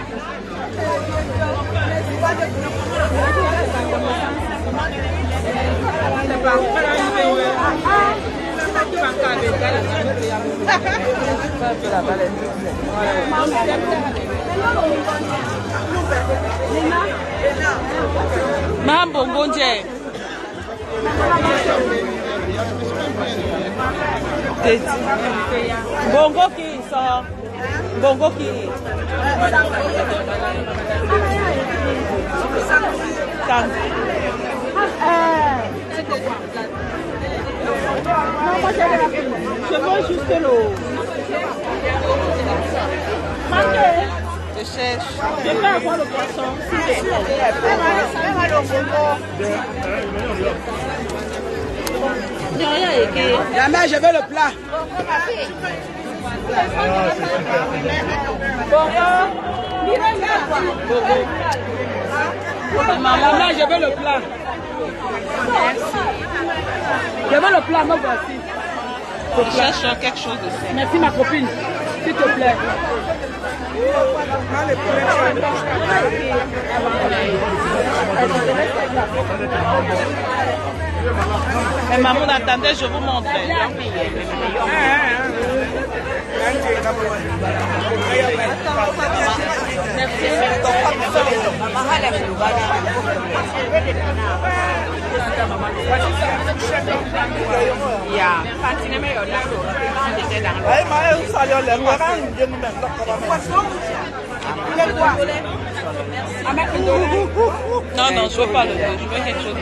S1: Mambo ngonje. Bongo ki so. Bongo ki. Tan.
S5: La Je veux juste l'eau.
S1: Je cherche.
S5: Je peux avoir le poisson, s'il te plaît.
S9: Jamais, je veux le plat. Maman, je veux le plat. Je veux le plat, me voici.
S1: Je cherche quelque chose de ça.
S9: Merci ma copine, s'il te plaît.
S1: Mais maman, attendez, je vous montre. Non, non, je veux pas le je veux quelque chose de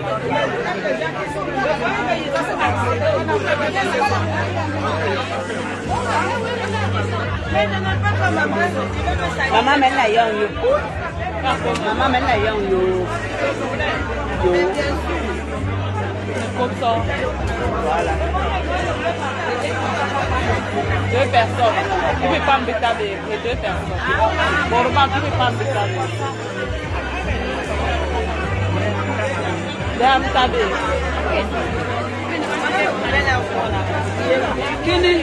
S1: pas.
S9: Maman mène la young you. Maman mène la young you.
S1: Comme ça. Voilà. Deux personnes. Tu ne peux pas me bêtaber. Les deux personnes. Bon, remarque, tu ne peux pas me bêtaber. Dame tabe.
S9: Kini.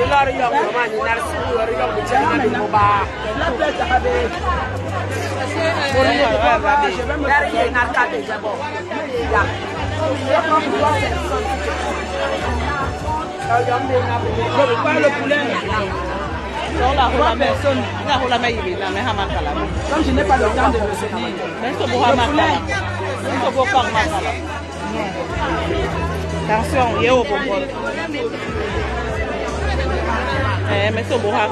S9: Ilori young you man, you not school or young you tell me no ba. La plate habe. Dari ye na ka de jabo. Ya.
S1: le poulet. Non, la rola personne. La rola mais il est là, Trois personnes.
S9: Comme je n'ai pas le temps de
S1: revenir. Attention, il est au bon Mais c'est au bon la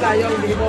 S1: D'ailleurs,
S9: il est bon.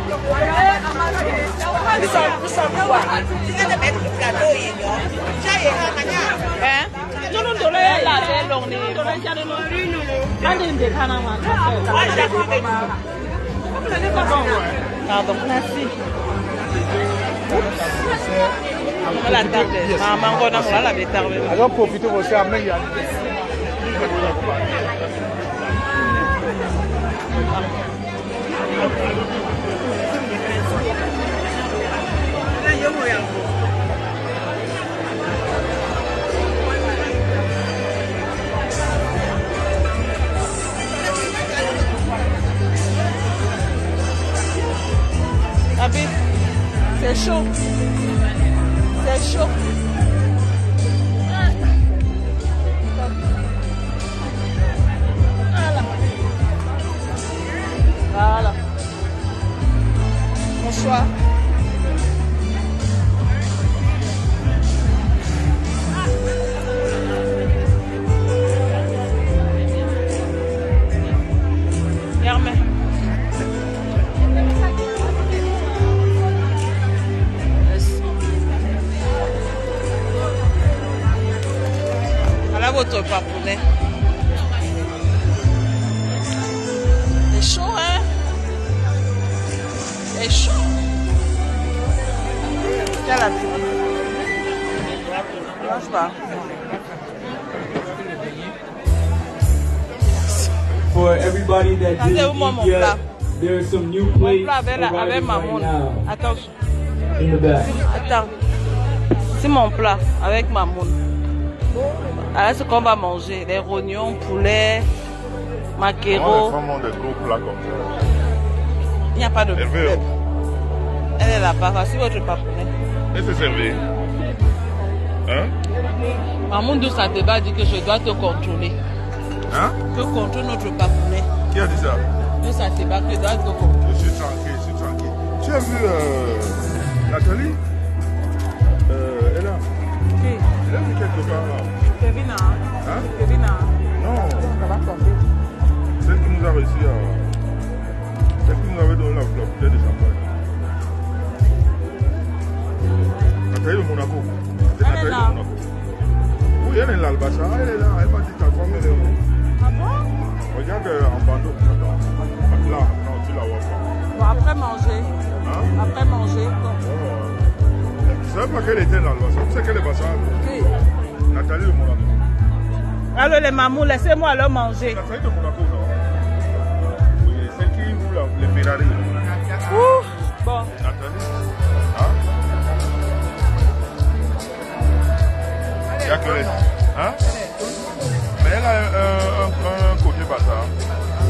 S9: young you ba.
S19: On va manger comment
S9: Merci, j'ai passé.
S1: Eh? Nunu dole ya la de long ni. Dole ya de long. Andi de kana ma. Pardon, merci. La table. Maman, on a la table.
S11: Alors profitez aussi à meilleur.
S1: Abi, c'est chaud. C'est chaud. Voilà. Bonsoir. Votre papounet. C'est chaud, hein? C'est chaud. Tiens la. Mange pas.
S15: For everybody that didn't eat
S1: plat?
S15: yet, there are some new plates arriving right now
S1: Attention.
S15: in the back.
S1: Attends. C'est mon plat avec ma moune. Alors, ce qu'on va manger, les rognons, poulet, maquereau.
S3: les femmes ont des gros plats comme ça
S1: Il n'y a pas de problème. Elle est là-bas. Voici votre papounet.
S3: Et c'est servi Hein?
S1: Mamoun Doussa Deba dit que je dois te contrôler.
S3: Hein?
S1: Que contrôle notre papounet.
S3: Qui a dit ça?
S1: Doussa Deba que je dois te contrôler.
S3: Je suis tranquille, je suis tranquille. Tu as vu euh, Nathalie? Euh, Elle est là.
S1: Qui
S3: Elle est venue quelque part là.
S1: Hein
S3: Non, celle qui nous a réussi à. Celle qui nous avait donné la, la bouteille de champagne. Nathalie de Monaco.
S1: Est
S3: Nathalie
S1: là.
S3: de Monaco. Oui, elle est là, Albacha. Elle est là. Elle m'a dit ta femme, elle est
S1: Ah bon?
S3: Regarde euh, en bandeau. Là, non, tu la vois pas.
S1: Bon, après manger.
S3: Hein?
S1: Après manger.
S3: Je savais pas qu'elle était là, Albacha. Tu sais qu'elle est Nathalie de Monaco.
S1: Alors les mamous, laissez-moi leur manger.
S3: La de Monaco, non Oui, celle qui roule les Ferrari.
S1: Ouh, bon.
S3: Attendez. Hein Il n'y a que les... Hein Mais elle a un, un, un, côté bazar.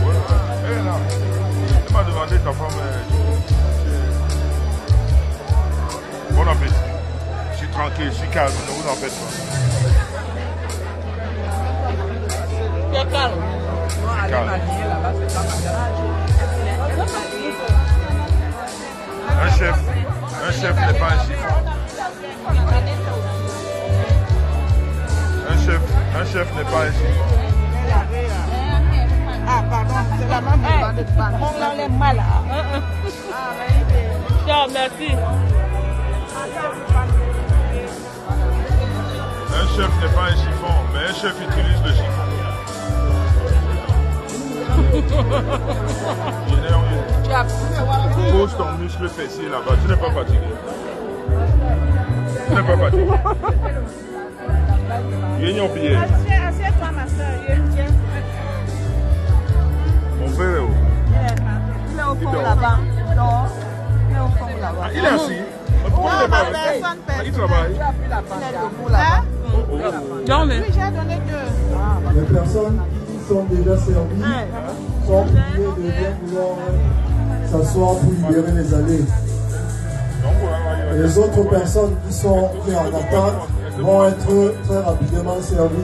S3: Ouais. Elle. Elle m'a demandé ta femme... euh, Bon appétit. Je suis tranquille, je suis calme, ne vous en faites pas.
S1: Calme.
S3: Un chef, un chef n'est pas un chiffon. Un chef, un chef n'est pas un chiffon.
S5: Ah, pardon, c'est la maman qui m'a demandé. On l'enlève mal.
S1: Ciao, merci.
S3: Un chef n'est pas un chiffon, mais un chef utilise le chiffon. Tu poses ton muscle fessier là-bas, tu n'es pas fatigué. Tu n'es pas fatigué. Viens oublier.
S20: Assieds-toi, ma soeur.
S3: Mon père est où
S5: Il est au fond là-bas. Non, il est au fond là-bas.
S3: Ah, Il est assis. Pourquoi il n'est pas Ah, Il travaille.
S5: Il est debout là-bas. Oui, j'ai donné deux.
S16: Les personnes qui sont déjà servies sont priées de bien vouloir s'asseoir pour libérer les allées. Et les autres personnes qui sont qui en attente vont être très rapidement servies.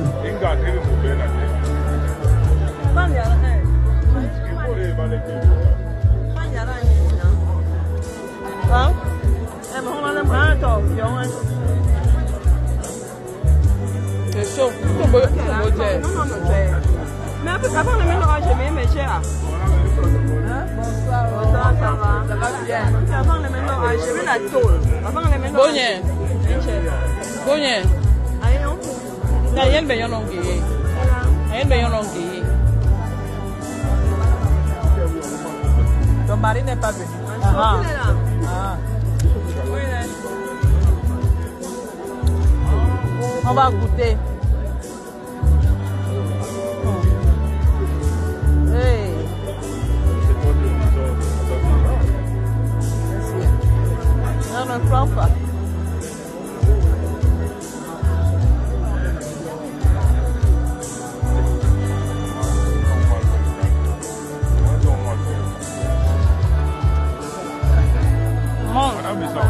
S1: Hein? Eh, hein. C'est chaud. C'est beau, c'est beau, Jay.
S5: Non, non, non, Jay. Mais après, avant, on a même l'orange, mais mais j'ai là. Bonsoir, bonsoir, ça va? Ça va bien? Avant, on a même l'orange, j'ai mis la tôle. Avant, on a même l'orange.
S1: Bonye. Bonye. Na yen be yon ongi. Yen be yon ongi. Ton mari n'est pas venu. Ah. Ah. On va goûter.
S3: Madame Bissau,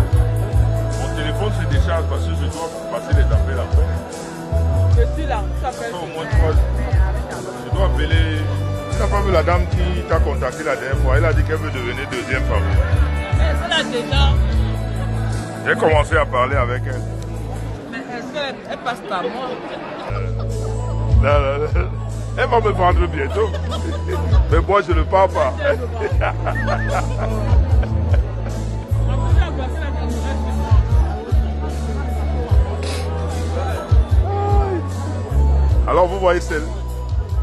S3: mon téléphone se décharge parce que je dois passer les appels après.
S1: Je suis là.
S3: Trois Je dois appeler. Tu n'as pas vu la dame qui t'a contacté la dernière fois? Elle a dit qu'elle veut devenir deuxième femme.
S1: Elle a déjà.
S3: J'ai commencé à parler avec elle.
S1: Mais est-ce qu'elle elle passe par moi
S3: Non, non, non. Elle va me vendre bientôt. Mais moi, je ne pars pas. Alors vous voyez, c'est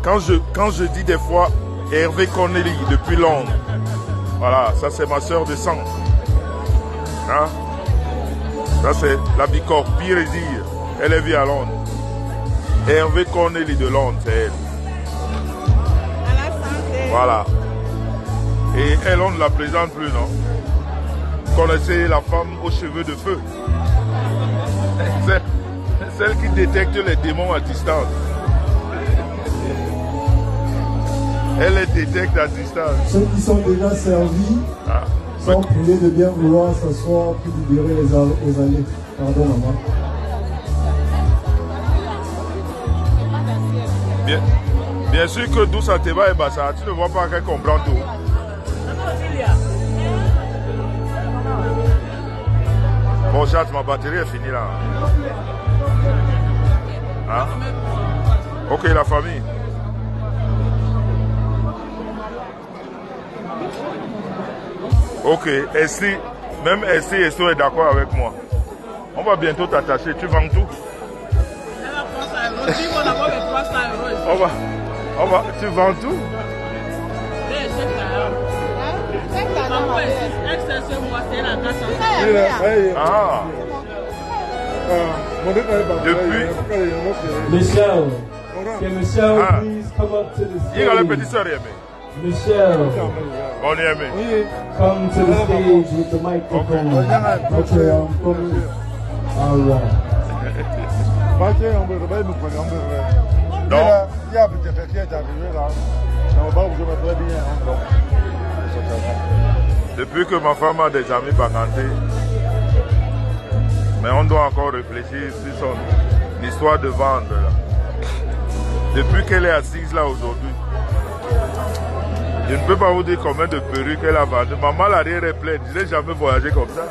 S3: quand je, quand je dis des fois Hervé Corneli depuis Londres, voilà, ça c'est ma soeur de sang. Hein? Ça c'est la bicorp, dire, elle est vue à Londres. Hervé Corneli de Londres, c'est elle. Voilà. Et elle, on ne la présente plus, non? Vous connaissez la femme aux cheveux de feu Celle, celle qui détecte les démons à distance. Elle les détecte à distance.
S16: Ceux qui sont déjà servis
S3: Ah.
S16: Sont priés de bien vouloir s'asseoir pour libérer les, allées. Pardon, maman.
S3: Bien, bien sûr que d'où ça te va et Bassa, tu ne vois pas qu'elle comprend tout. Bon, chat, ma batterie est finie là. Hein? Ok, la famille. Ok, Esther, même Esther, Esther est d'accord avec moi. On va bientôt t'attacher. Tu vends tout On va, on va, tu vends tout
S16: Ah.
S3: Depuis
S16: Michel,
S15: Can Michelle
S3: Ah.
S15: please come up to the
S3: Il y a petite
S15: stage? [laughs]
S3: On y aimé.
S15: come to the stage with the microphone.
S16: Okay, I'm coming. All right.
S3: Non.
S21: Il y a peut-être qui est arrivé là. On va vous mettre très bien. hein, donc.
S3: Depuis que ma femme a des amis bangantés, mais on doit encore réfléchir sur son histoire de vendre. là. Depuis qu'elle est assise là aujourd'hui, je ne peux pas vous dire combien de perruques elle a vendues. Maman l'arrière est pleine. Je n'ai jamais voyagé comme ça.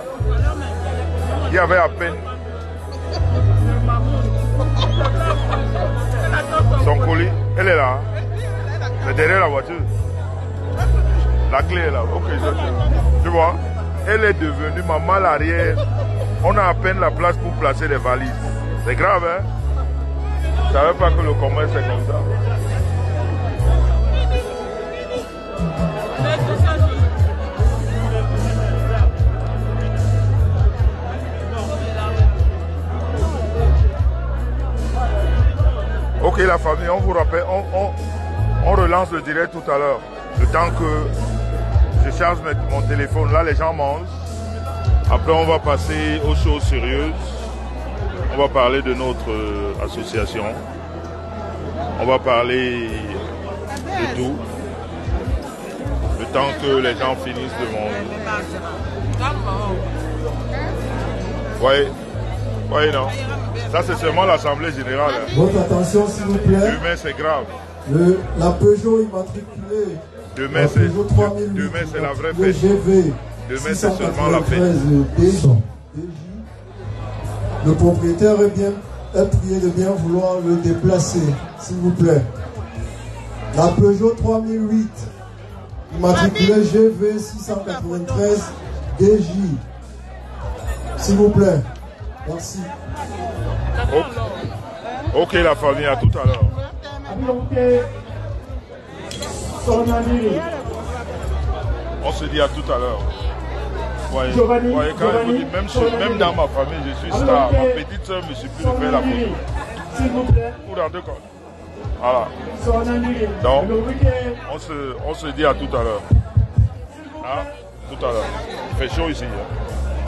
S3: Il y avait à peine son colis. Elle est là. hein. Mais derrière la voiture. La clé est là. Ok, je- tu vois, elle est devenue maman l'arrière. On a à peine la place pour placer les valises. C'est grave, hein? Je savais pas que le commerce est comme ça. Ok, la famille, on vous rappelle, on, on- on relance le direct tout à l'heure. Le temps que je charge mon téléphone. Là, les gens mangent. Après, on va passer aux choses sérieuses. On va parler de notre euh, association. On va parler de tout. Le temps que les gens finissent de manger. Oui, oui, non. Ça, c'est seulement l'Assemblée générale.
S16: Votre attention, s'il vous plaît.
S3: Demain, c'est grave.
S16: Le, la Peugeot immatriculée.
S3: Demain,
S16: la
S3: c'est
S16: Peugeot 3008,
S3: demain, c'est la vraie fête.
S16: GV.
S3: Demain, c'est seulement la fête.
S16: 693 DJ. Le propriétaire est bien est prié de bien vouloir le déplacer, s'il vous plaît. La Peugeot 3008, immatriculée GV 693 DJ. S'il vous plaît. Merci.
S3: Ok, la famille, à tout à l'heure. On se dit à tout à l'heure. Voyez,
S13: Giovanni,
S3: voyez, quand
S13: Giovanni,
S3: dis, même,
S13: Giovanni.
S3: même dans ma famille, je suis star. Ma petite soeur me suffit de faire la photo.
S13: S'il vous plaît.
S3: Ou dans deux. Voilà. Donc, on se, on se dit à tout à l'heure. Hein? Tout à l'heure. Il fait chaud ici. hein.